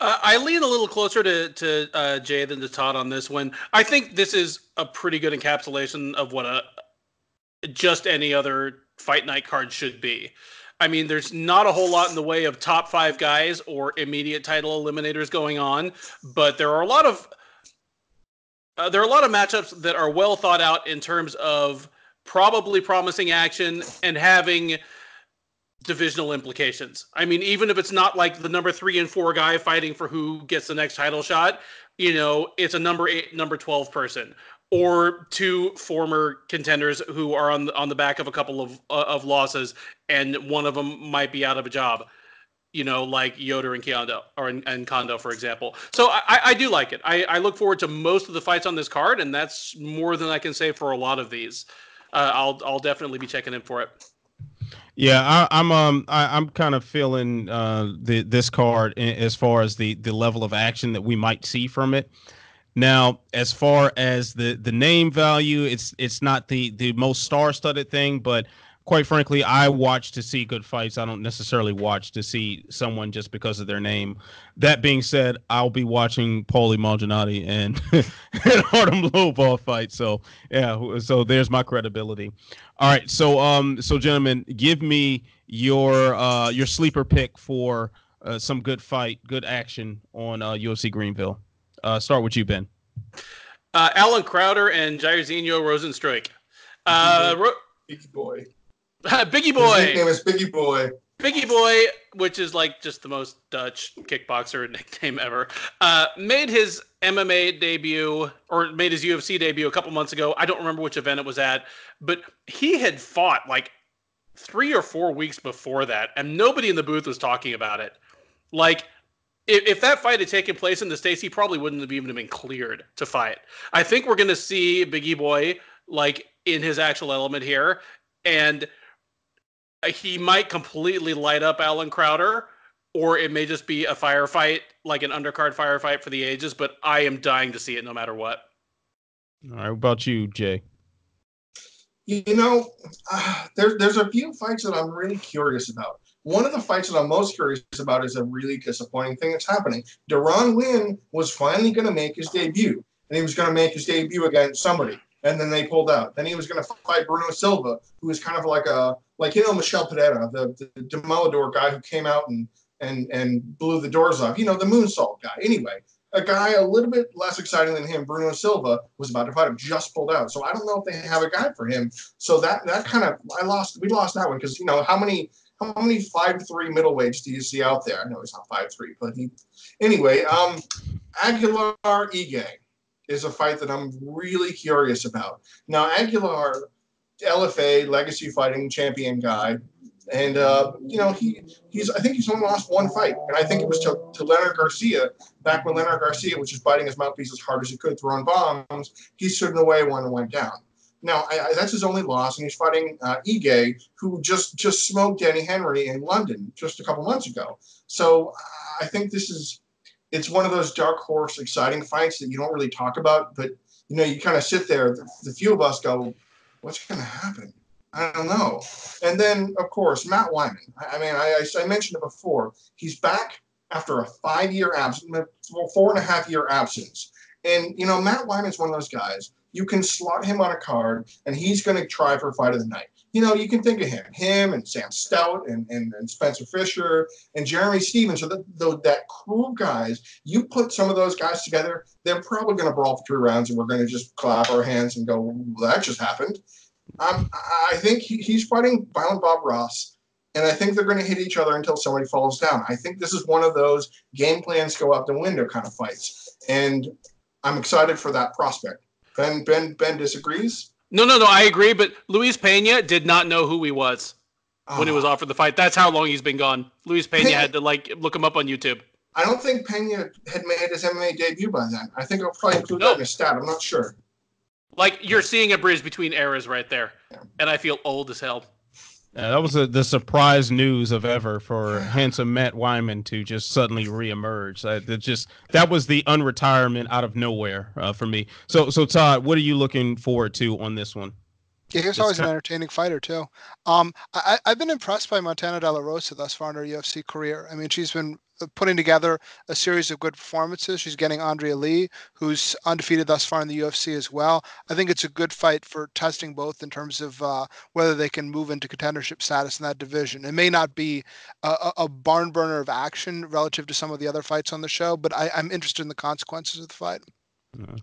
Uh, I lean a little closer to to uh, Jay than to Todd on this one. I think this is a pretty good encapsulation of what a just any other fight night card should be. I mean, there's not a whole lot in the way of top five guys or immediate title eliminators going on, but there are a lot of uh, there are a lot of matchups that are well thought out in terms of probably promising action and having divisional implications. I mean, even if it's not like the number three and four guy fighting for who gets the next title shot, you know, it's a number eight, number 12 person or two former contenders who are on the, on the back of a couple of, uh, of losses and one of them might be out of a job you know, like Yoder and Kondo or and Kondo, for example. So I, I do like it. I, I look forward to most of the fights on this card, and that's more than I can say for a lot of these. Uh, I'll I'll definitely be checking in for it. Yeah, I, am um I, am kind of feeling uh the this card as far as the the level of action that we might see from it. Now, as far as the the name value, it's it's not the the most star studded thing, but quite frankly, I watch to see good fights. I don't necessarily watch to see someone just because of their name. That being said, I'll be watching Paulie Malignaggi and, [laughs] and Artem Lobov fight. So yeah, so there's my credibility. All right, so um, so gentlemen, give me your uh your sleeper pick for uh, some good fight, good action on uh, UFC Greenville. Uh, start with you, Ben. Uh, Allen Crowder and Jairzinho Rozenstruik. Uh, Ro- boy. [laughs] Biggie Boy. His nickname is Biggie Boy. Biggie Boy, which is like just the most Dutch kickboxer [laughs] nickname ever, uh, made his MMA debut or made his UFC debut a couple months ago. I don't remember which event it was at, but he had fought like three or four weeks before that, and nobody in the booth was talking about it. Like, if, if that fight had taken place in the States, he probably wouldn't have even been cleared to fight. I think we're going to see Biggie Boy like in his actual element here. And he might completely light up Allen Crowder, or it may just be a firefight, like an undercard firefight for the ages. But I am dying to see it no matter what. All right, what about you, Jay? You know, uh, there's there's a few fights that I'm really curious about. One of the fights that I'm most curious about is a really disappointing thing that's happening. Deron Winn was finally going to make his debut, and he was going to make his debut against somebody and then they pulled out. Then he was going to fight Bruno Silva, who is kind of like a like you know Michel Pereira, the, the Demolidor guy who came out and and and blew the doors off. You know the moonsault guy. Anyway, a guy a little bit less exciting than him, Bruno Silva, was about to fight him, just pulled out. So I don't know if they have a guy for him. So that that kind of I lost. We lost that one because you know how many how many five three middleweights do you see out there? I know he's not five three, but he anyway. Um, Aguilar Ige is a fight that I'm really curious about. Now, Aguilar, LFA legacy fighting champion guy, and uh, you know he he's I think he's only lost one fight, and I think it was to, to Leonard Garcia back when Leonard Garcia was just biting his mouthpiece as hard as he could, throwing bombs. He stood in the way when it went down. Now I, I, that's his only loss, and he's fighting uh, Ige, who just just smoked Danny Henry in London just a couple months ago. So I think this is it's one of those dark horse exciting fights that you don't really talk about, but you know, you kind of sit there. The, the few of us go, "What's going to happen?" I don't know. And then, of course, Matt Wiman. I, I mean, I, I, mentioned it before. He's back after a five-year absence, four and a half year absence. And you know, Matt Wiman's one of those guys. You can slot him on a card, and he's going to try for a fight of the night. You know, you can think of him, him and Sam Stout and, and, and Spencer Fisher and Jeremy Stephens. So the, the, that crew of guys, you put some of those guys together, they're probably going to brawl for three rounds, and we're going to just clap our hands and go, well, "That just happened." Um, I think he, he's fighting Violent Bob Ross, and I think they're going to hit each other until somebody falls down. I think this is one of those game plans go out the window kind of fights, and I'm excited for that prospect. Ben Ben Ben disagrees. No, no, no. I agree, but Luis Pena did not know who he was when he was ah. offered the fight. That's how long he's been gone. Luis Pena, Pena had to like look him up on YouTube. I don't think Pena had made his MMA debut by then. I think I'll probably include that in his stat. I'm not sure. Like you're seeing a bridge between eras right there, yeah. and I feel old as hell. Yeah, that was a, the surprise news of ever for handsome Matt Wiman to just suddenly reemerge. That just that was the unretirement out of nowhere uh, for me. So, so Todd, what are you looking forward to on this one? Yeah, he was always an entertaining fighter too. Um, I, have been impressed by Montana De La Rosa thus far in her UFC career. I mean, she's been uh, putting together a series of good performances. She's getting Andrea Lee, who's undefeated thus far in the UFC as well. I think it's a good fight for testing both in terms of uh, whether they can move into contendership status in that division. It may not be a, a barn burner of action relative to some of the other fights on the show, but I, am interested in the consequences of the fight. Yeah.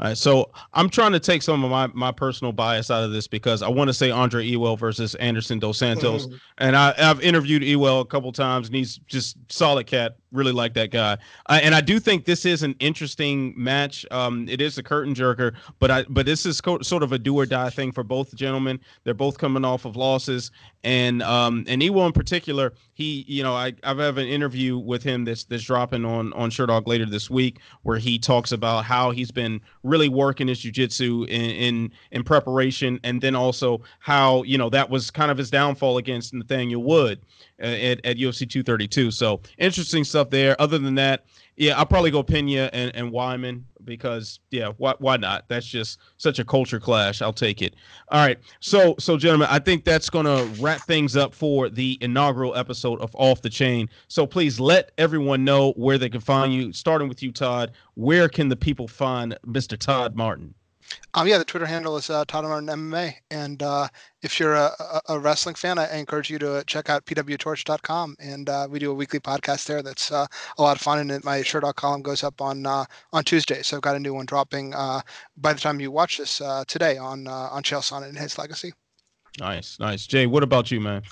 All right, so I'm trying to take some of my, my personal bias out of this because I want to say Andre Ewell versus Anderson Dos Santos, mm-hmm. and I, have interviewed Ewell a couple times, and he's just solid cat. Really like that guy, uh, and I do think this is an interesting match. Um, it is a curtain jerker, but I but this is co- sort of a do or die thing for both gentlemen. They're both coming off of losses, and um, and Ewell in particular, he you know I I've have an interview with him that's that's dropping on on Sherdog later this week where he talks about how he's been really working his jujitsu in, in in preparation, and then also how you know that was kind of his downfall against Nathaniel Wood Uh, at, at UFC 232. So interesting stuff there. Other than that, yeah, I'll probably go Pena and, and Wiman because yeah, why why not? That's just such a culture clash. I'll take it. All right. So so gentlemen, I think that's gonna wrap things up for the inaugural episode of Off the Chain. So please let everyone know where they can find you, starting with you, Todd. Where can the people find Mr. Todd Martin? Um, yeah, the Twitter handle is uh, Todd Martin MMA, and uh, if you're a, a, wrestling fan, I encourage you to check out pwtorch.com, and uh, we do a weekly podcast there that's uh, a lot of fun. And my shirt Sherdog column goes up on uh, on Tuesday, so I've got a new one dropping uh, by the time you watch this uh, today on on Chael Sonnen and his legacy. Nice, nice. Jay, what about you, man?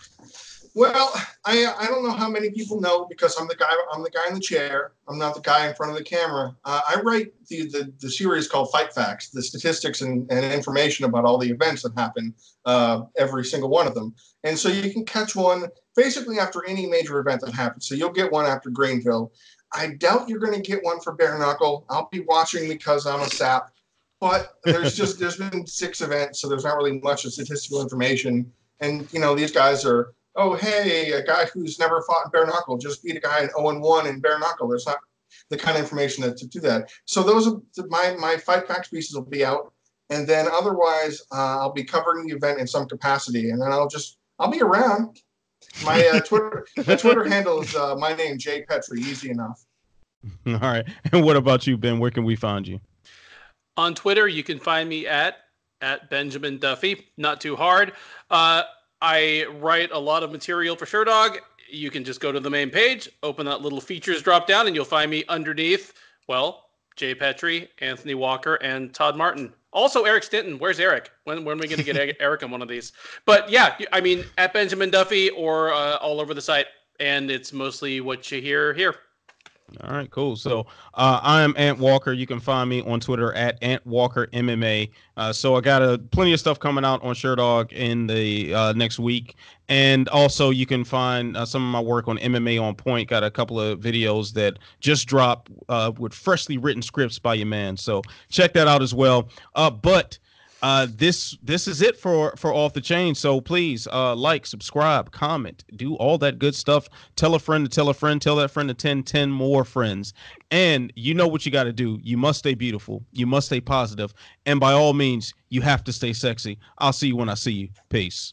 Well, I I don't know how many people know because I'm the guy I'm the guy in the chair. I'm not the guy in front of the camera. Uh, I write the, the, the series called Fight Facts, the statistics and, and information about all the events that happen, uh, every single one of them. And so you can catch one basically after any major event that happens. So you'll get one after Greenville. I doubt you're going to get one for Bare Knuckle. I'll be watching because I'm a sap. But there's just [laughs] there's been six events, so there's not really much of statistical information. And you know these guys are oh, hey, a guy who's never fought in bare knuckle just beat a guy in 0 1 in bare knuckle. There's not the kind of information that to do that. So those are my my fight facts pieces will be out, and then otherwise uh, I'll be covering the event in some capacity, and then I'll just I'll be around. My uh, Twitter my Twitter handle is uh, my name Jay Pettry. Easy enough. [laughs] All right. [laughs] And what about you, Ben? Where can we find you? On Twitter, you can find me at at Benjamin Duffy. Not too hard. Uh, I write a lot of material for Sherdog. You can just go to the main page, open that little features drop down, and you'll find me underneath, well, Jay Pettry, Anthony Walker, and Todd Martin. Also, Eric Stinton. Where's Eric? When, when are we going to get Eric on one of these? But yeah, I mean, at Benjamin Duffy or uh, all over the site. And it's mostly what you hear here. All right, cool. So uh, I am Ant Walker. You can find me on Twitter at Ant Walker MMA. Uh, so I got a plenty of stuff coming out on Sherdog in the uh, next week, and also you can find uh, some of my work on MMA on Point. Got a couple of videos that just dropped uh, with freshly written scripts by your man. So check that out as well. Uh, but uh, this this is it for for off the chain. So please uh, like, subscribe, comment, do all that good stuff. Tell a friend to tell a friend, tell that friend to 10, 10 more friends. And you know what you got to do. You must stay beautiful. You must stay positive. And by all means, you have to stay sexy. I'll see you when I see you. Peace.